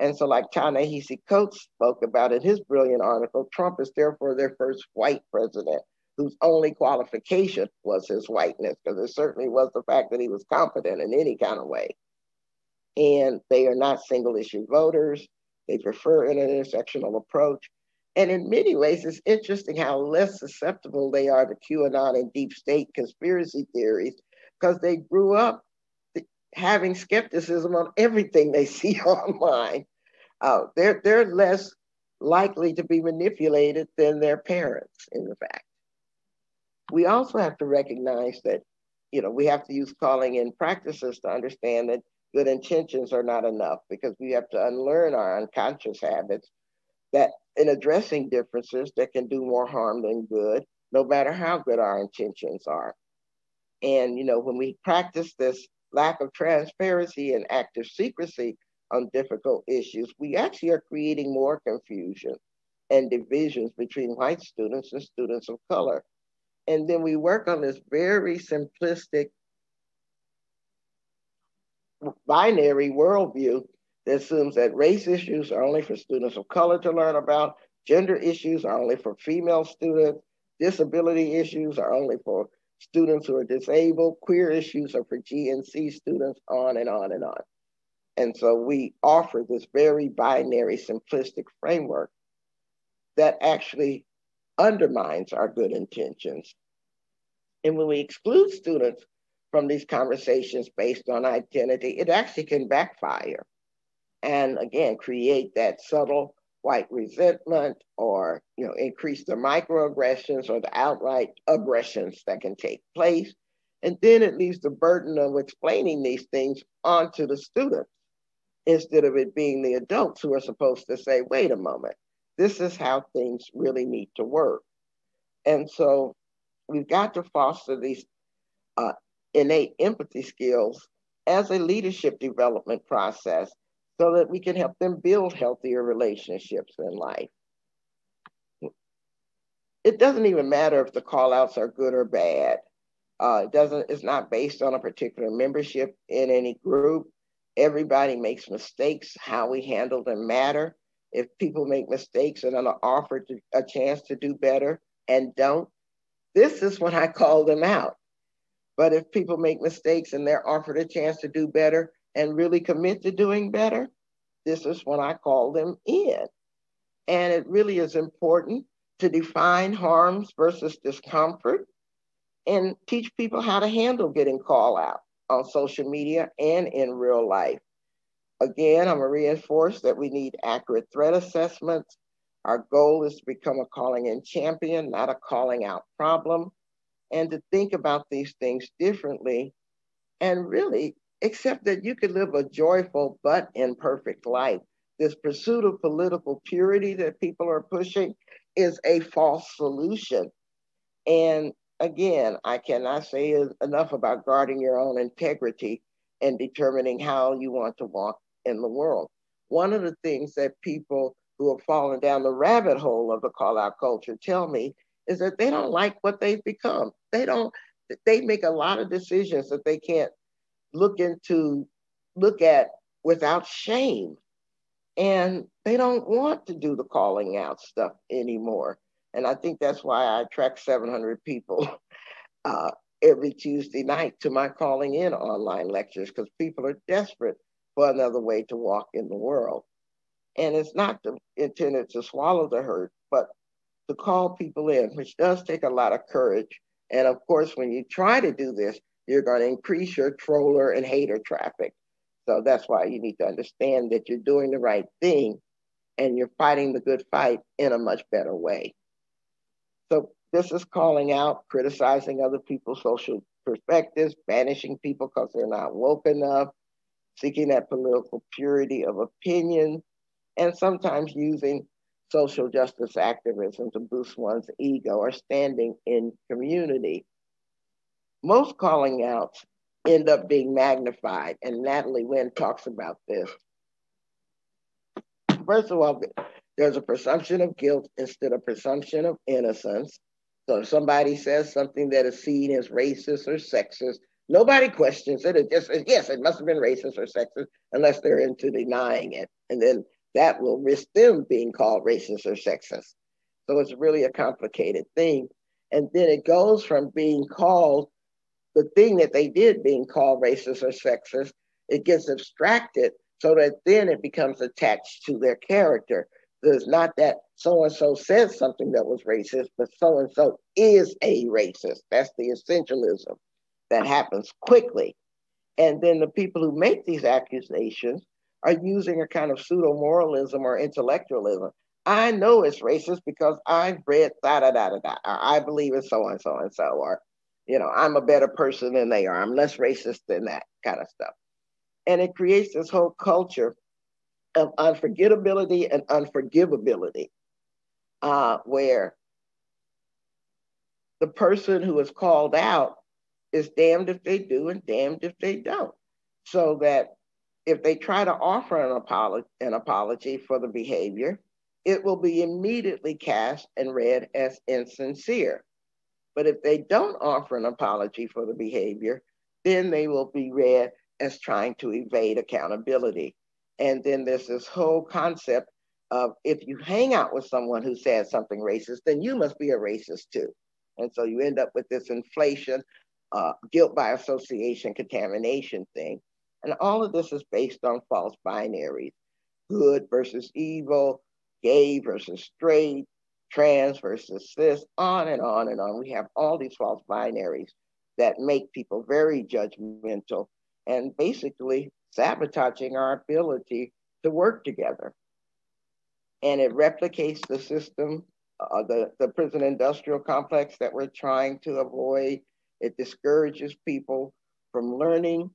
And so, like Ta-Nehisi Coates spoke about in his brilliant article, Trump is therefore their first white president whose only qualification was his whiteness, because it certainly was the fact that he was competent in any kind of way. And they are not single issue voters. They prefer an intersectional approach. And in many ways, it's interesting how less susceptible they are to QAnon and deep state conspiracy theories because they grew up having skepticism on everything they [LAUGHS] see online uh, they're they're less likely to be manipulated than their parents. In fact, we also have to recognize that you know we have to use calling in practices to understand that good intentions are not enough because we have to unlearn our unconscious habits that in addressing differences that can do more harm than good no matter how good our intentions are and you know when we practice this lack of transparency and active secrecy on difficult issues, we actually are creating more confusion and divisions between white students and students of color. And then we work on this very simplistic binary worldview that assumes that race issues are only for students of color to learn about, gender issues are only for female students, disability issues are only for students who are disabled, queer issues are for GNC students, on and on and on. And so we offer this very binary, simplistic framework that actually undermines our good intentions. And when we exclude students from these conversations based on identity, it actually can backfire and again create that subtle white resentment or you know increase the microaggressions or the outright aggressions that can take place and then it leaves the burden of explaining these things onto the students instead of it being the adults who are supposed to say, wait a moment, this is how things really need to work. And so we've got to foster these uh, innate empathy skills as a leadership development process so that we can help them build healthier relationships in life. It doesn't even matter if the call outs are good or bad. Uh, it doesn't, it's not based on a particular membership in any group. Everybody makes mistakes. How we handle them matter. If people make mistakes and are offered a chance to do better and don't, this is when I call them out. But if people make mistakes and they're offered a chance to do better and really commit to doing better, this is when I call them in. And it really is important to define harms versus discomfort and teach people how to handle getting called out on social media and in real life. Again, I'm going to reinforce that we need accurate threat assessments. Our goal is to become a calling in champion, not a calling out problem, and to think about these things differently and really accept that you could live a joyful but imperfect life. This pursuit of political purity that people are pushing is a false solution. And again, I cannot say enough about guarding your own integrity and determining how you want to walk in the world. One of the things that people who have fallen down the rabbit hole of the call out culture tell me is that they don't like what they've become. They don't, they make a lot of decisions that they can't look into, look at without shame. And they don't want to do the calling out stuff anymore. And I think that's why I attract 700 people [LAUGHS] uh, every Tuesday night to my calling in online lectures because people are desperate for another way to walk in the world. And it's not intended to swallow the hurt, but to call people in, which does take a lot of courage. And of course, when you try to do this, you're going to increase your troller and hater traffic. So that's why you need to understand that you're doing the right thing and you're fighting the good fight in a much better way. So this is calling out, criticizing other people's social perspectives, banishing people because they're not woke enough, seeking that political purity of opinion, and sometimes using social justice activism to boost one's ego or standing in community. Most calling outs end up being magnified, and Natalie Wynn talks about this. First of all, there's a presumption of guilt instead of presumption of innocence. So if somebody says something that is seen as racist or sexist, nobody questions it. It just says, yes, it must have been racist or sexist, unless they're into denying it. And then that will risk them being called racist or sexist. So it's really a complicated thing. And then it goes from being called the thing that they did being called racist or sexist, it gets abstracted so that then it becomes attached to their character. There's not that so and so said something that was racist, but so and so is a racist. That's the essentialism that happens quickly. And then the people who make these accusations are using a kind of pseudo moralism or intellectualism. I know it's racist because I've read da da da da da. I believe in so and so and so, or you know, I'm a better person than they are. I'm less racist than that kind of stuff. And it creates this whole culture of unforgettability and unforgivability, uh, where the person who is called out is damned if they do and damned if they don't. So that if they try to offer an, apolo- an apology for the behavior, it will be immediately cast and read as insincere. But if they don't offer an apology for the behavior, then they will be read as trying to evade accountability. And then there's this whole concept of if you hang out with someone who says something racist, then you must be a racist too. And so you end up with this inflation, uh, guilt by association, contamination thing. And all of this is based on false binaries good versus evil, gay versus straight, trans versus cis, on and on and on. We have all these false binaries that make people very judgmental and basically sabotaging our ability to work together. And it replicates the system, uh, the, the prison industrial complex that we're trying to avoid. It discourages people from learning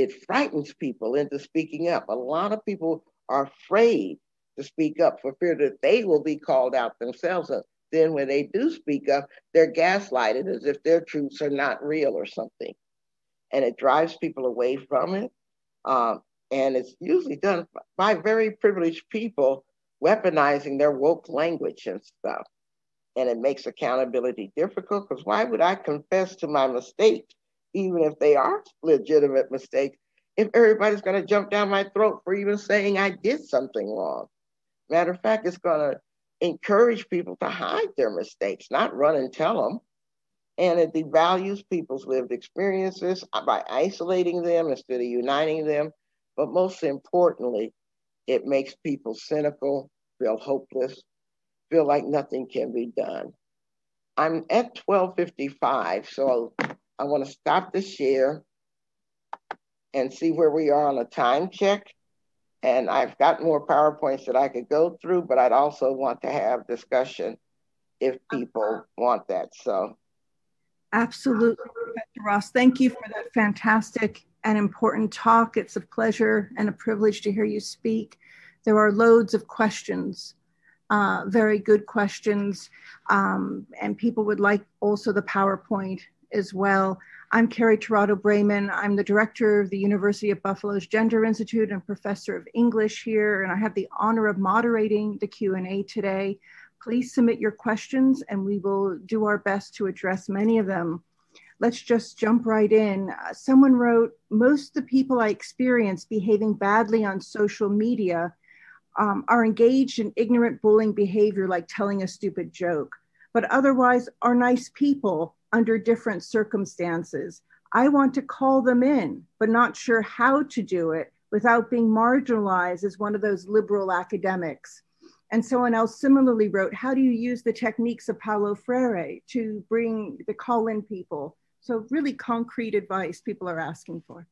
it frightens people into speaking up. A lot of people are afraid to speak up for fear that they will be called out themselves. And then when they do speak up, they're gaslighted as if their truths are not real or something. And it drives people away from it. Um, and it's usually done by very privileged people weaponizing their woke language and stuff. And it makes accountability difficult because why would I confess to my mistakes even if they are legitimate mistakes, if everybody's going to jump down my throat for even saying I did something wrong. Matter of fact, it's going to encourage people to hide their mistakes, not run and tell them. And it devalues people's lived experiences by isolating them instead of uniting them. But most importantly, it makes people cynical, feel hopeless, feel like nothing can be done. I'm at 1255, so I want to stop the share and see where we are on a time check. And I've got more PowerPoints that I could go through, but I'd also want to have discussion if people want that. So, absolutely, Dr. Ross. Thank you for that fantastic and important talk. It's a pleasure and a privilege to hear you speak. There are loads of questions, uh, very good questions, um, and people would like also the PowerPoint as well. I'm Carrie Tirado Bramen. I'm the director of the University of Buffalo's Gender Institute and professor of English here, and I have the honor of moderating the Q&A today. Please submit your questions and we will do our best to address many of them. Let's just jump right in. Someone wrote, most of the people I experience behaving badly on social media um, are engaged in ignorant bullying behavior like telling a stupid joke, but otherwise are nice people under different circumstances. I want to call them in, but not sure how to do it without being marginalized as one of those liberal academics. And someone else similarly wrote, How do you use the techniques of Paulo Freire to bring the call in people? So, really concrete advice people are asking for.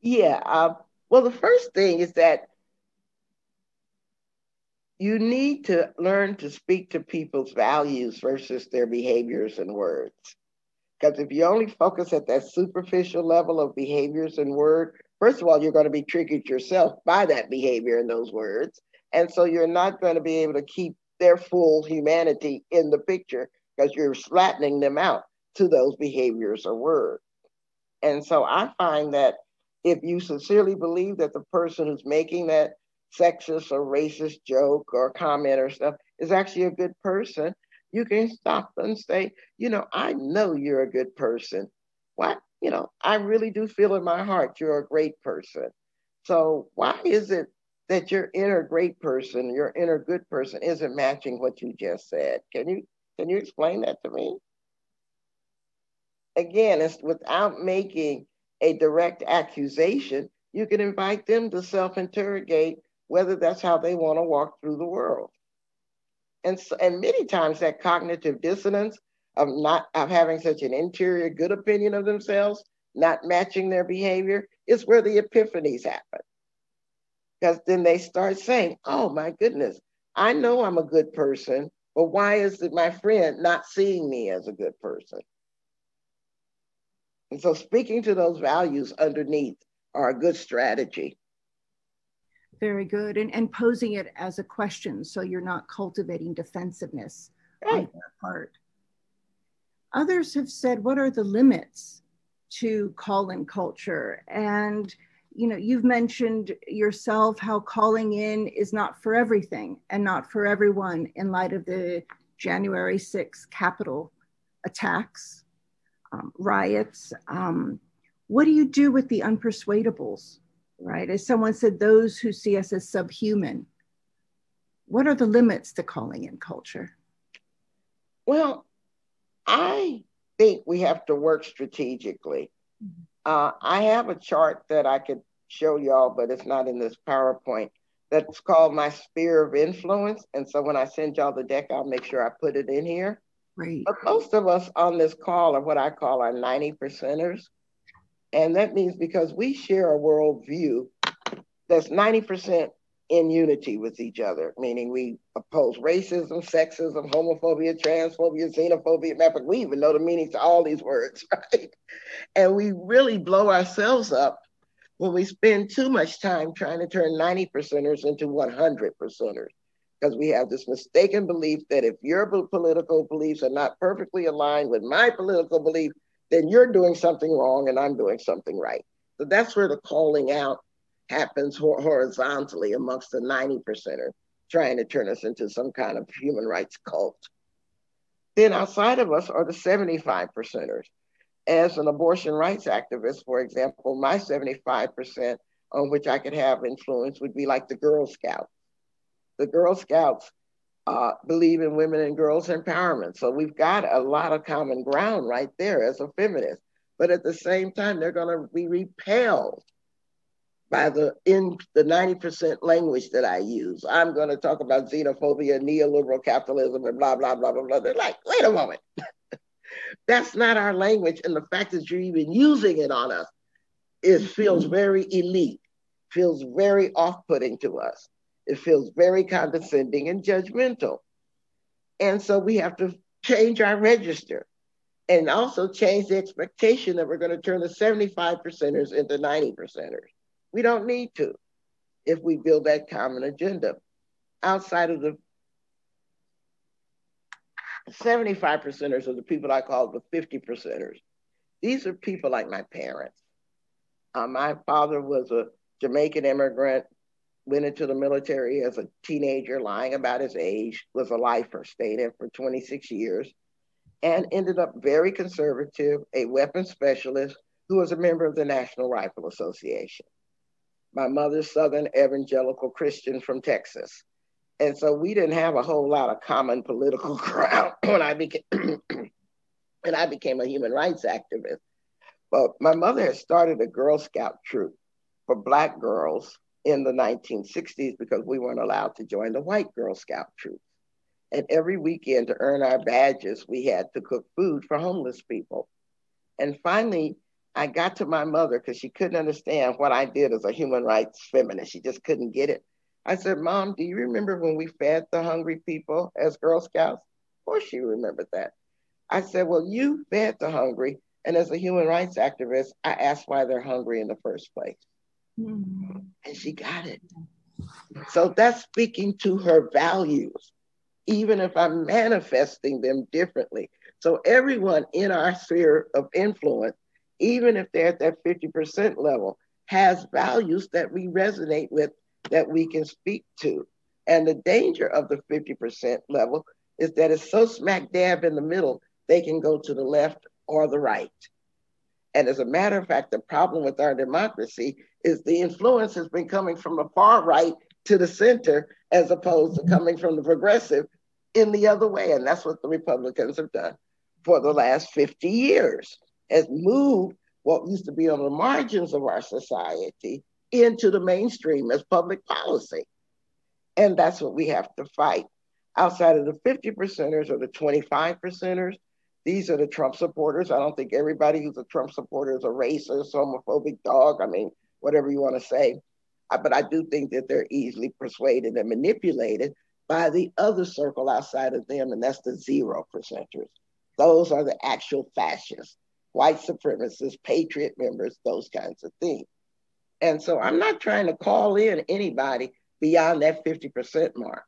Yeah. Uh, well, the first thing is that you need to learn to speak to people's values versus their behaviors and words. Because if you only focus at that superficial level of behaviors and word, first of all, you're going to be triggered yourself by that behavior and those words. And so you're not going to be able to keep their full humanity in the picture because you're flattening them out to those behaviors or words. And so I find that if you sincerely believe that the person who's making that sexist or racist joke or comment or stuff is actually a good person, you can stop and say, you know, I know you're a good person. What? You know, I really do feel in my heart you're a great person. So why is it that your inner great person, your inner good person isn't matching what you just said? Can you can you explain that to me? Again, it's without making a direct accusation, you can invite them to self-interrogate whether that's how they want to walk through the world. And, so, and many times that cognitive dissonance of not of having such an interior good opinion of themselves, not matching their behavior, is where the epiphanies happen. Because then they start saying, oh my goodness, I know I'm a good person, but why is it my friend not seeing me as a good person? And so speaking to those values underneath are a good strategy. Very good. And, and posing it as a question so you're not cultivating defensiveness right. on their part. Others have said, what are the limits to call in culture? And you know, you've mentioned yourself how calling in is not for everything and not for everyone in light of the January 6th Capitol attacks, um, riots. Um, what do you do with the unpersuadables? Right? As someone said, those who see us as subhuman. What are the limits to calling in culture? Well, I think we have to work strategically. Mm-hmm. Uh, I have a chart that I could show y'all, but it's not in this PowerPoint. That's called my sphere of influence. And so when I send y'all the deck, I'll make sure I put it in here. Right. But most of us on this call are what I call our 90 percenters. And that means because we share a worldview that's 90% in unity with each other, meaning we oppose racism, sexism, homophobia, transphobia, xenophobia. Matter we even know the meanings to all these words, [LAUGHS] right? And we really blow ourselves up when we spend too much time trying to turn 90 percenters into 100 percenters. Because we have this mistaken belief that if your political beliefs are not perfectly aligned with my political belief, then you're doing something wrong and I'm doing something right. So that's where the calling out happens horizontally amongst the 90 percenter trying to turn us into some kind of human rights cult. Then outside of us are the 75 percenters. As an abortion rights activist, for example, my 75% on which I could have influence would be like the Girl Scouts. The Girl Scouts uh, believe in women and girls empowerment. So we've got a lot of common ground right there as a feminist. But at the same time, they're going to be repelled by the in the 90% language that I use. I'm going to talk about xenophobia, neoliberal capitalism, and blah, blah, blah, blah, blah. They're like, wait a moment. [LAUGHS] That's not our language. And the fact that you're even using it on us, it feels very elite, feels very off-putting to us. It feels very condescending and judgmental. And so we have to change our register and also change the expectation that we're going to turn the 75 percenters into 90 percenters. We don't need to if we build that common agenda. Outside of the 75 percenters are the people I call the 50 percenters. these are people like my parents. Uh, my father was a Jamaican immigrant, went into the military as a teenager, lying about his age, was a lifer, stayed in for 26 years, and ended up very conservative, a weapons specialist who was a member of the National Rifle Association. My mother's Southern evangelical Christian from Texas. And so we didn't have a whole lot of common political [LAUGHS] ground when I became [CLEARS THROAT] and I became a human rights activist. But my mother had started a Girl Scout troop for Black girls in the 1960s because we weren't allowed to join the white Girl Scout troop. And every weekend to earn our badges, we had to cook food for homeless people. And finally, I got to my mother because she couldn't understand what I did as a human rights feminist. She just couldn't get it. I said, Mom, do you remember when we fed the hungry people as Girl Scouts? Of course, she remembered that. I said, Well, you fed the hungry. And as a human rights activist, I asked why they're hungry in the first place. And she got it. So that's speaking to her values, even if I'm manifesting them differently. So everyone in our sphere of influence, even if they're at that 50% level, has values that we resonate with that we can speak to. And the danger of the 50% level is that it's so smack dab in the middle, they can go to the left or the right. And as a matter of fact, the problem with our democracy is the influence has been coming from the far right to the center as opposed to coming from the progressive in the other way. And that's what the Republicans have done for the last 50 years, has moved what used to be on the margins of our society into the mainstream as public policy. And that's what we have to fight. Outside of the 50 percenters or the 25 percenters, these are the Trump supporters. I don't think everybody who's a Trump supporter is a racist, homophobic dog. I mean, whatever you want to say. Uh, but I do think that they're easily persuaded and manipulated by the other circle outside of them, and that's the zero percenters. Those are the actual fascists, white supremacists, patriot members, those kinds of things. And so I'm not trying to call in anybody beyond that 50% mark.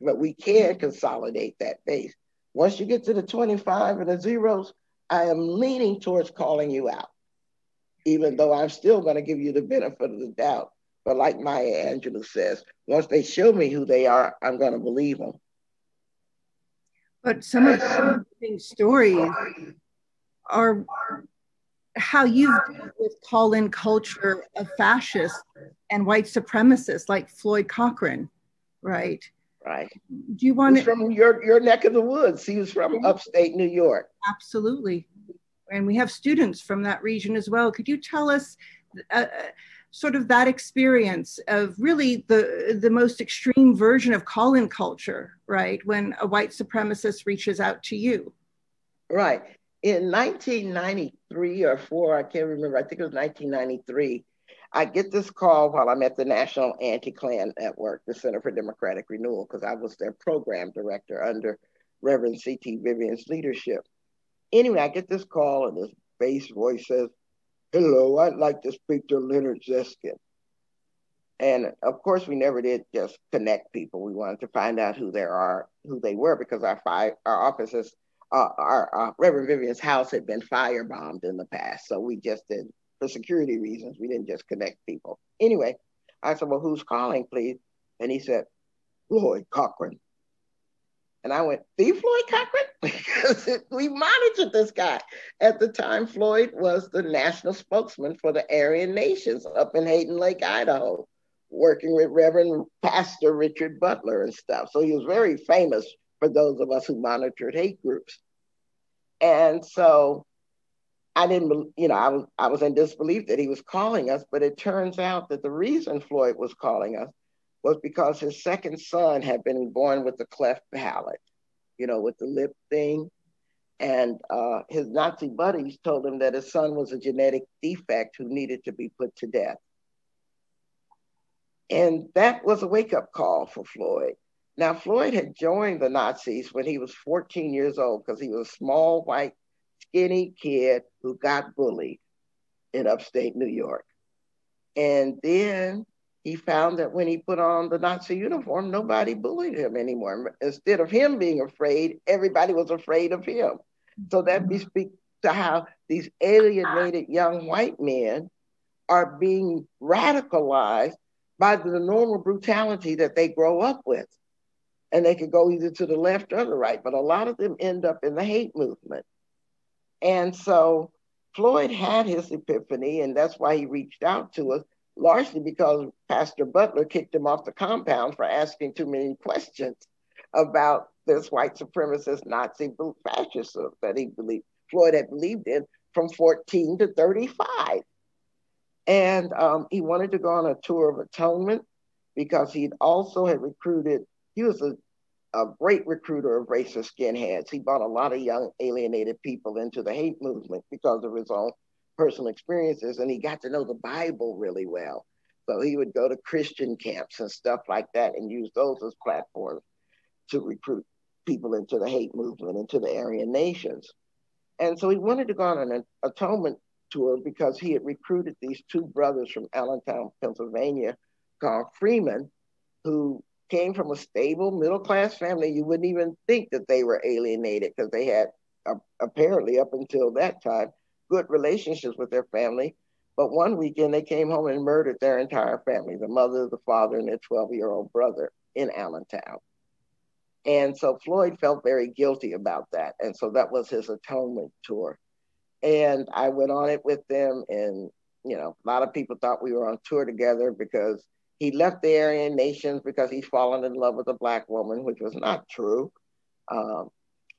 But we can consolidate that base. Once you get to the 25 and the zeros, I am leaning towards calling you out, even though I'm still going to give you the benefit of the doubt. But like Maya Angelou says, once they show me who they are, I'm going to believe them. But some of the stories are how you've dealt with call in culture of fascists and white supremacists like Floyd Cochran, right? Right. Do you want to from your your neck of the woods? He was from upstate New York. Absolutely, and we have students from that region as well. Could you tell us? Uh, sort of that experience of really the the most extreme version of call-in culture right when a white supremacist reaches out to you right in 1993 or four, I can't remember, I think it was 1993, I get this call while I'm at the National Anti-Klan Network, the Center for Democratic Renewal, because I was their program director under Reverend C.T. Vivian's leadership. Anyway, I get this call and this bass voice says, hello, I'd like to speak to Leonard Zeskind. And of course, we never did just connect people. We wanted to find out who there are, who they were, because our five, our offices uh, our uh, Reverend Vivian's house had been firebombed in the past. So we just did, for security reasons, we didn't just connect people. Anyway, I said, well, who's calling, please? And he said, Floyd Cochran. And I went, the Floyd Cochran? [LAUGHS] because we monitored this guy. At the time, Floyd was the national spokesman for the Aryan Nations up in Hayden Lake, Idaho, working with Reverend Pastor Richard Butler and stuff. So he was very famous for those of us who monitored hate groups. And so I didn't, you know, I was I was in disbelief that he was calling us, but it turns out that the reason Floyd was calling us was because his second son had been born with a cleft palate, you know, with the lip thing. And uh, his Nazi buddies told him that his son was a genetic defect who needed to be put to death. And that was a wake up call for Floyd. Now, Floyd had joined the Nazis when he was 14 years old because he was a small, white, skinny kid who got bullied in upstate New York. And then he found that when he put on the Nazi uniform, nobody bullied him anymore. Instead of him being afraid, everybody was afraid of him. So that mm-hmm. bespeak to how these alienated young white men are being radicalized by the normal brutality that they grow up with. And they could go either to the left or the right, but a lot of them end up in the hate movement. And so Floyd had his epiphany, and that's why he reached out to us, largely because Pastor Butler kicked him off the compound for asking too many questions about this white supremacist Nazi fascism that he believed Floyd had believed in from 14 to 35. And um, he wanted to go on a tour of atonement because he also had recruited, he was a, a great recruiter of racist skinheads. He brought a lot of young alienated people into the hate movement because of his own personal experiences. And he got to know the Bible really well. So he would go to Christian camps and stuff like that and use those as platforms to recruit people into the hate movement, into the Aryan nations. And so he wanted to go on an atonement tour because he had recruited these two brothers from Allentown, Pennsylvania, called Freeman, who came from a stable middle class family. You wouldn't even think that they were alienated because they had uh, apparently up until that time good relationships with their family. But one weekend they came home and murdered their entire family the mother, the father, and their 12 year old brother in Allentown. And so Floyd felt very guilty about that. And so that was his atonement tour. And I went on it with them. And, you know, a lot of people thought we were on tour together because he left the Aryan nations because he's fallen in love with a black woman, which was not true. Um,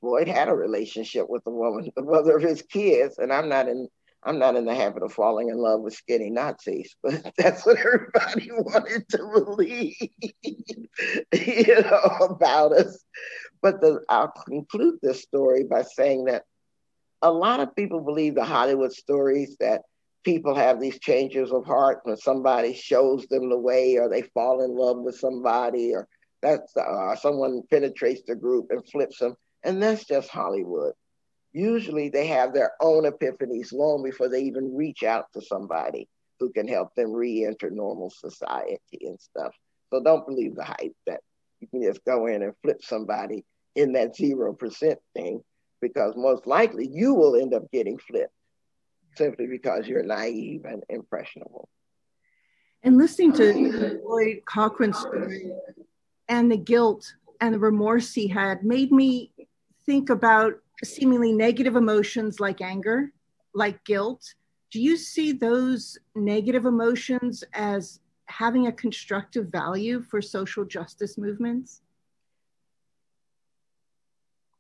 Floyd had a relationship with the woman, the mother of his kids. And I'm not in I'm not in the habit of falling in love with skinny Nazis, [LAUGHS] but that's what everybody [LAUGHS] wanted to believe, [LAUGHS] you know, about us. But the, I'll conclude this story by saying that a lot of people believe the Hollywood stories that people have these changes of heart when somebody shows them the way, or they fall in love with somebody, or that's uh, someone penetrates the group and flips them, and that's just Hollywood usually they have their own epiphanies long before they even reach out to somebody who can help them re-enter normal society and stuff. So don't believe the hype that you can just go in and flip somebody in that zero percent thing, because most likely you will end up getting flipped simply because you're naive and impressionable. And listening to Floyd Cochran's story and the guilt and the remorse he had made me think about seemingly negative emotions like anger, like guilt, do you see those negative emotions as having a constructive value for social justice movements?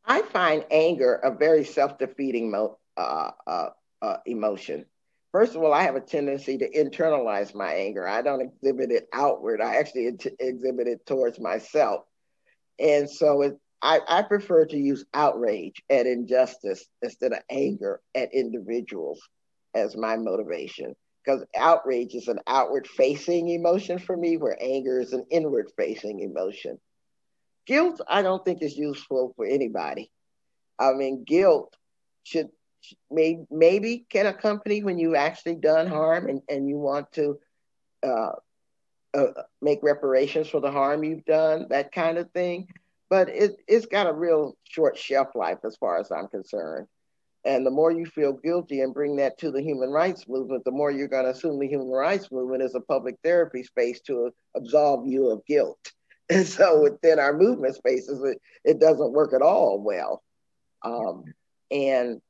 I find anger a very self defeating uh, uh, uh, emotion. First of all, I have a tendency to internalize my anger. I don't exhibit it outward, I actually exhibit it towards myself. And so it, I, I prefer to use outrage at injustice instead of anger at individuals as my motivation because outrage is an outward facing emotion for me, where anger is an inward facing emotion. Guilt, I don't think is useful for anybody. I mean, guilt should maybe, maybe can accompany when you've actually done harm and, and you want to uh, uh, make reparations for the harm you've done, that kind of thing but it, it's got a real short shelf life as far as I'm concerned. And the more you feel guilty and bring that to the human rights movement, the more you're going to assume the human rights movement is a public therapy space to absolve you of guilt. [LAUGHS] And so within our movement spaces, it, it doesn't work at all well. Um, and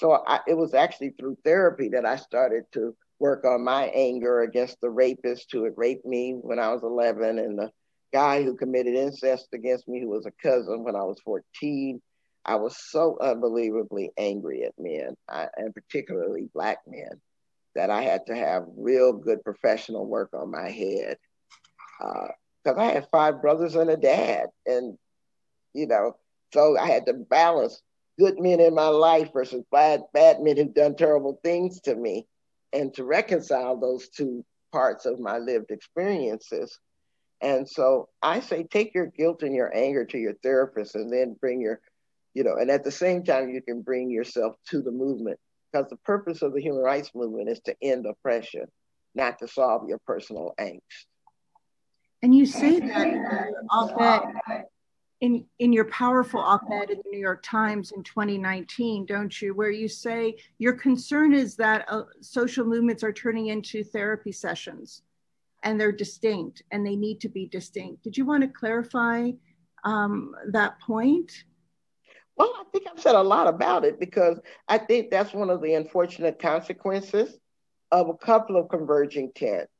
so I, it was actually through therapy that I started to work on my anger against the rapist who had raped me when I was 11 and the guy who committed incest against me, who was a cousin when I was 14. I was so unbelievably angry at men, I, and particularly black men, that I had to have real good professional work on my head. Because uh, I had five brothers and a dad. And, you know, so I had to balance good men in my life versus bad, bad men who've done terrible things to me. And to reconcile those two parts of my lived experiences and so I say, take your guilt and your anger to your therapist and then bring your, you know, and at the same time, you can bring yourself to the movement because the purpose of the human rights movement is to end oppression, not to solve your personal angst. And you say that op in in your powerful op-ed in the New York Times in 2019, don't you, where you say your concern is that uh, social movements are turning into therapy sessions, and they're distinct and they need to be distinct. Did you want to clarify um, that point? Well, I think I've said a lot about it because I think that's one of the unfortunate consequences of a couple of converging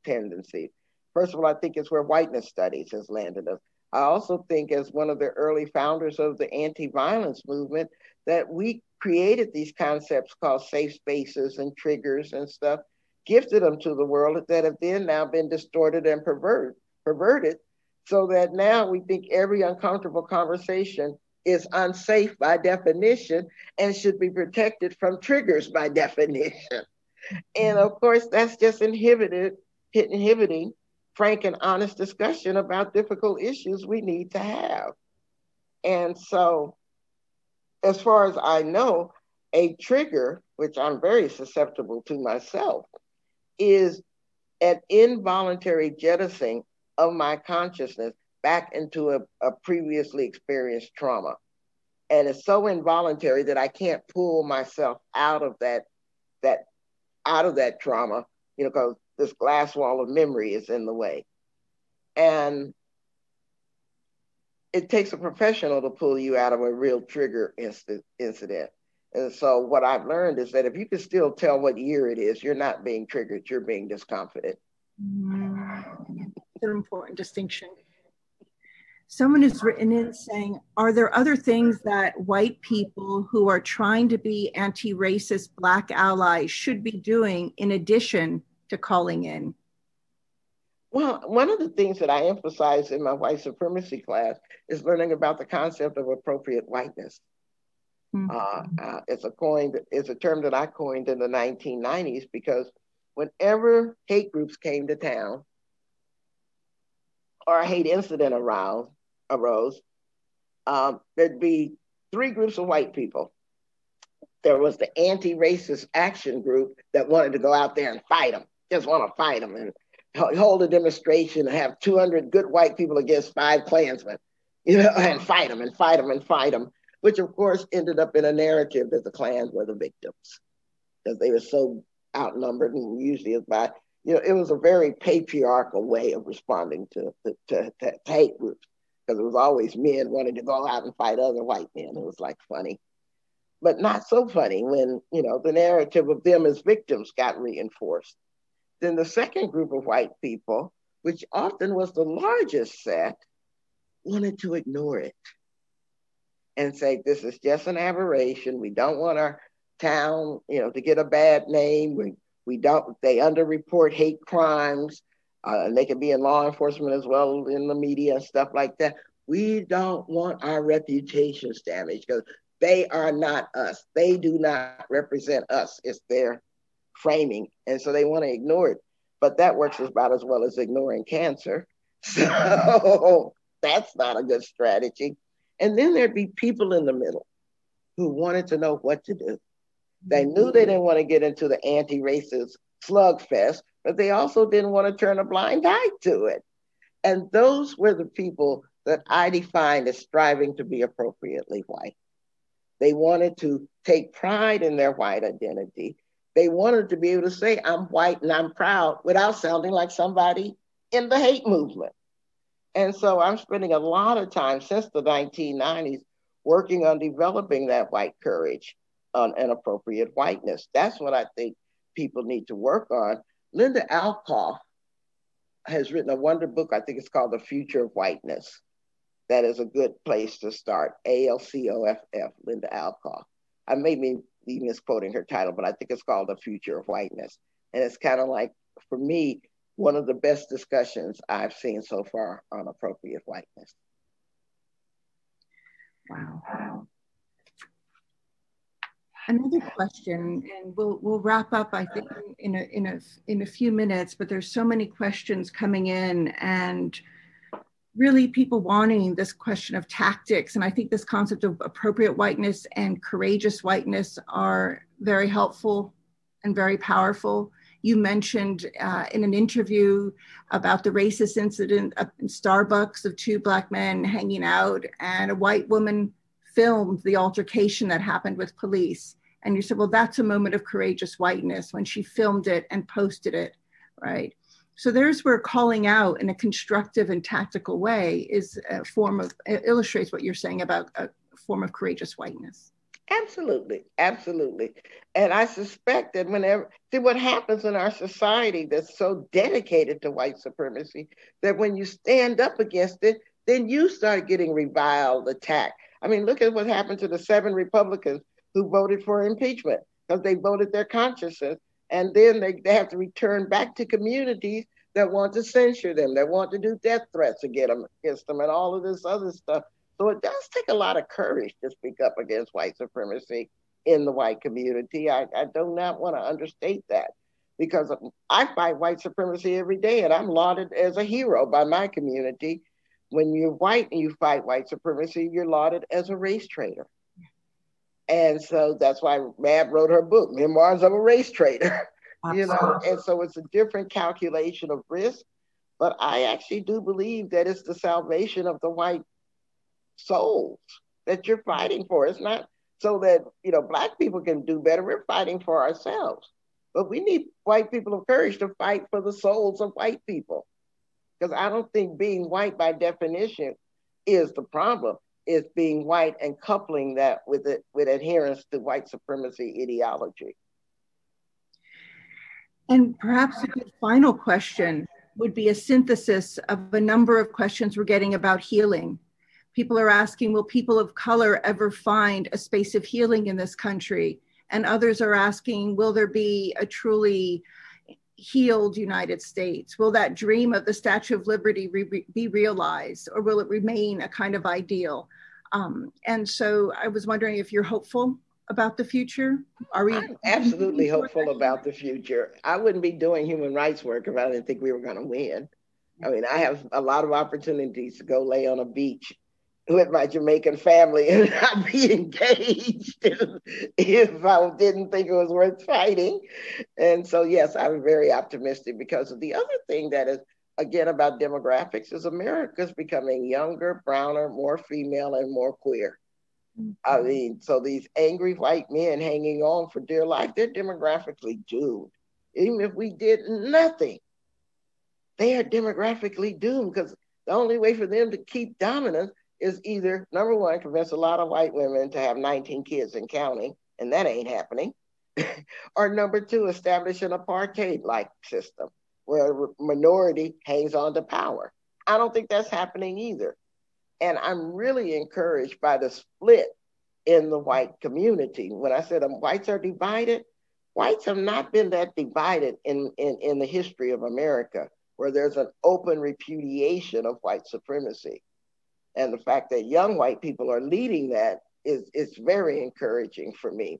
tendencies. First of all, I think it's where whiteness studies has landed us. I also think, as one of the early founders of the anti violence movement, that we created these concepts called safe spaces and triggers and stuff, gifted them to the world that have then now been distorted and pervert, perverted, so that now we think every uncomfortable conversation is unsafe by definition and should be protected from triggers by [LAUGHS] definition. And of course, that's just inhibited, inhibiting frank and honest discussion about difficult issues we need to have. And so, as far as I know, a trigger, which I'm very susceptible to myself, is an involuntary jettisoning of my consciousness back into a, a previously experienced trauma. And it's so involuntary that I can't pull myself out of that that out of that trauma, you know, because this glass wall of memory is in the way. And it takes a professional to pull you out of a real trigger incident. And so what I've learned is that if you can still tell what year it is, you're not being triggered, you're being discomfited. Mm-hmm. An important distinction. Someone has written in saying, Are there other things that white people who are trying to be anti racist Black allies should be doing in addition to calling in? Well, one of the things that I emphasize in my white supremacy class is learning about the concept of appropriate whiteness. Mm-hmm. Uh, uh, it's a coined, it's a term that I coined in the 1990s because whenever hate groups came to town or a hate incident arose, um, there'd be three groups of white people. There was the anti-racist action group that wanted to go out there and fight them just want to fight them and hold a demonstration and have 200 good white people against five Klansmen, you know, [LAUGHS] and fight them and fight them and fight them, which of course ended up in a narrative that the Klans were the victims because they were so outnumbered and usually it's by, you know, it was a very patriarchal way of responding to, to, to, to hate groups because it was always men wanting to go out and fight other white men. It was like funny. But not so funny when you know the narrative of them as victims got reinforced. Then the second group of white people, which often was the largest set, wanted to ignore it and say, this is just an aberration. We don't want our town, you know, to get a bad name. We, we don't, they underreport hate crimes. Uh, they can be in law enforcement as well in the media and stuff like that. We don't want our reputations damaged because they are not us. They do not represent us. It's their framing. And so they want to ignore it. But that works about as well as ignoring cancer. [LAUGHS] So that's not a good strategy. And then there'd be people in the middle who wanted to know what to do. They knew they didn't want to get into the anti racist slugfest, but they also didn't want to turn a blind eye to it. And those were the people that I defined as striving to be appropriately white. They wanted to take pride in their white identity they wanted to be able to say, I'm white and I'm proud without sounding like somebody in the hate movement. And so I'm spending a lot of time since the 1990s working on developing that white courage um, on an appropriate whiteness. That's what I think people need to work on. Linda Alcoff has written a wonder book, I think it's called The Future of Whiteness. That is a good place to start. A L C O F F, Linda Alcoff. I may be misquoting her title, but I think it's called The Future of Whiteness. And it's kind of like, for me, one of the best discussions I've seen so far on appropriate whiteness. Wow. Another question, and we'll we'll wrap up. I think in a in a in a few minutes. But there's so many questions coming in, and really people wanting this question of tactics. And I think this concept of appropriate whiteness and courageous whiteness are very helpful and very powerful You mentioned uh, in an interview about the racist incident in Starbucks of two black men hanging out, and a white woman filmed the altercation that happened with police. And you said, well, that's a moment of courageous whiteness when she filmed it and posted it, right? So there's where calling out in a constructive and tactical way is a form of illustrates what you're saying about a form of courageous whiteness. Absolutely, absolutely. And I suspect that whenever, see what happens in our society that's so dedicated to white supremacy, that when you stand up against it, then you start getting reviled, attacked. I mean, look at what happened to the seven Republicans who voted for impeachment because they voted their consciences. And then they, they have to return back to communities that want to censure them, that want to do death threats against them, against them and all of this other stuff. So it does take a lot of courage to speak up against white supremacy in the white community. I, I do not want to understate that because I fight white supremacy every day and I'm lauded as a hero by my community. When you're white and you fight white supremacy, you're lauded as a race traitor. And so that's why Mab wrote her book, Memoirs of a Race Traitor. [LAUGHS] you know, and so it's a different calculation of risk. But I actually do believe that it's the salvation of the white souls that you're fighting for. It's not so that you know black people can do better. We're fighting for ourselves. But we need white people of courage to fight for the souls of white people. Because I don't think being white by definition is the problem. It's being white and coupling that with it with adherence to white supremacy ideology. And perhaps a good final question would be a synthesis of a number of questions we're getting about healing people are asking, will people of color ever find a space of healing in this country? And others are asking, will there be a truly healed United States? Will that dream of the Statue of Liberty re- be realized, or will it remain a kind of ideal? Um, and so I was wondering if you're hopeful about the future. Are we I'm absolutely hopeful about the future? I wouldn't be doing human rights work if I didn't think we were going to win. I mean, I have a lot of opportunities to go lay on a beach with my Jamaican family and [LAUGHS] not be engaged if, I didn't think it was worth fighting. And so, yes, I'm very optimistic because of the other thing that is, again, about demographics is America's becoming younger, browner, more female, and more queer. Mm-hmm. I mean, so these angry white men hanging on for dear life, they're demographically doomed. Even if we did nothing, they are demographically doomed because the only way for them to keep dominance is either number one, convince a lot of white women to have 19 kids and counting, and that ain't happening. [LAUGHS] or number two, establish an apartheid like system where a minority hangs on to power. I don't think that's happening either. And I'm really encouraged by the split in the white community. When I said um, whites are divided, whites have not been that divided in, in, in the history of America, where there's an open repudiation of white supremacy and the fact that young white people are leading that is is very encouraging for me.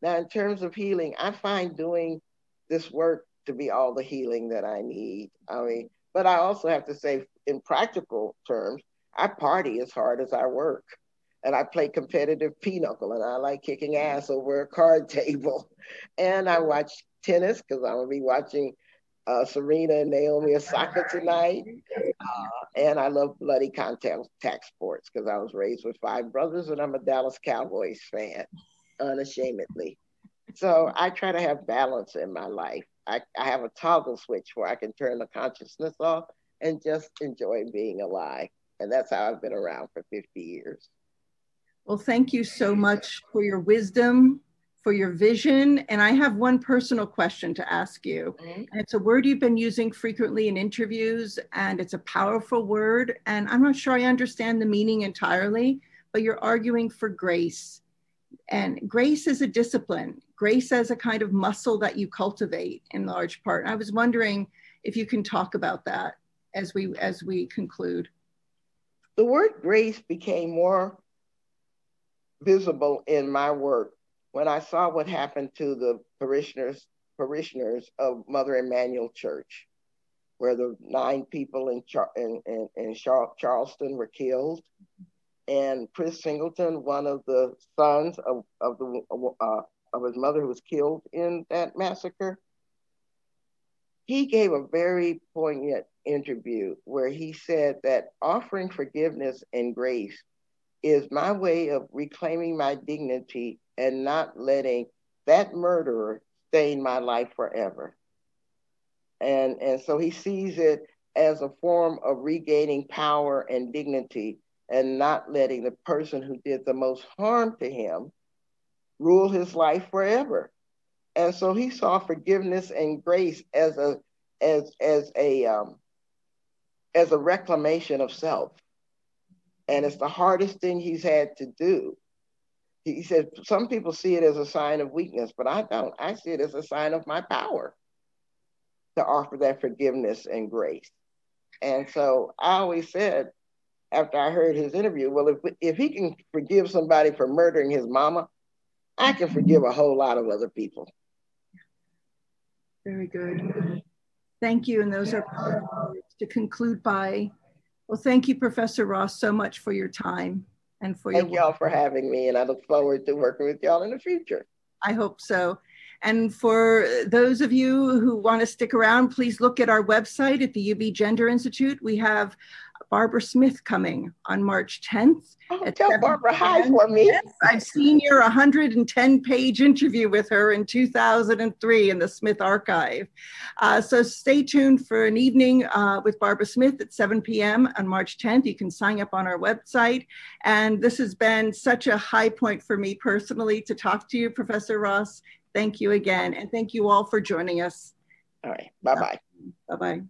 Now, in terms of healing, I find doing this work to be all the healing that I need. I mean, but I also have to say, in practical terms, I party as hard as I work. And I play competitive pinochle and I like kicking ass over a card [LAUGHS] table. And I watch tennis because I'm going to be watching uh, Serena and Naomi Osaka tonight. Uh, and I love bloody contact sports because I was raised with five brothers and I'm a Dallas Cowboys fan, unashamedly. So I try to have balance in my life. I, I have a toggle switch where I can turn the consciousness off and just enjoy being alive. And that's how I've been around for 50 years. Well, thank you so much for your wisdom, for your vision. And I have one personal question to ask you. Mm-hmm. And it's a word you've been using frequently in interviews, and it's a powerful word. And I'm not sure I understand the meaning entirely, but you're arguing for grace. And grace is a discipline, grace as a kind of muscle that you cultivate in large part. And I was wondering if you can talk about that as we as we conclude. The word grace became more visible in my work when I saw what happened to the parishioners parishioners of Mother Emanuel Church, where the nine people in, Char- in, in, in Char- Charleston were killed. And Chris Singleton, one of the sons of, of, the, uh, of his mother who was killed in that massacre, he gave a very poignant interview where he said that offering forgiveness and grace is my way of reclaiming my dignity and not letting that murderer stain my life forever. And, and so he sees it as a form of regaining power and dignity and not letting the person who did the most harm to him rule his life forever. And so he saw forgiveness and grace as a as as a um, as a reclamation of self. And it's the hardest thing he's had to do. He said some people see it as a sign of weakness, but I don't. I see it as a sign of my power to offer that forgiveness and grace. And so I always said, after I heard his interview, well, if, if he can forgive somebody for murdering his mama, I can forgive a whole lot of other people. Very good. Thank you. And those are to conclude by. Well, thank you, Professor Ross, so much for your time and for thank y'all for having me. And I look forward to working with y'all in the future. I hope so. And for those of you who want to stick around, please look at our website at the UB Gender Institute. We have Barbara Smith coming on March 10th. Oh, tell Barbara hi for me. Yes, I've seen your 110 page interview with her in 2003 in the Smith Archive. Uh, so stay tuned for an evening uh, with Barbara Smith at 7 p.m. on March 10th. You can sign up on our website. And this has been such a high point for me personally to talk to you, Professor Ross. Thank you again. And thank you all for joining us. All right. Bye bye. Bye bye.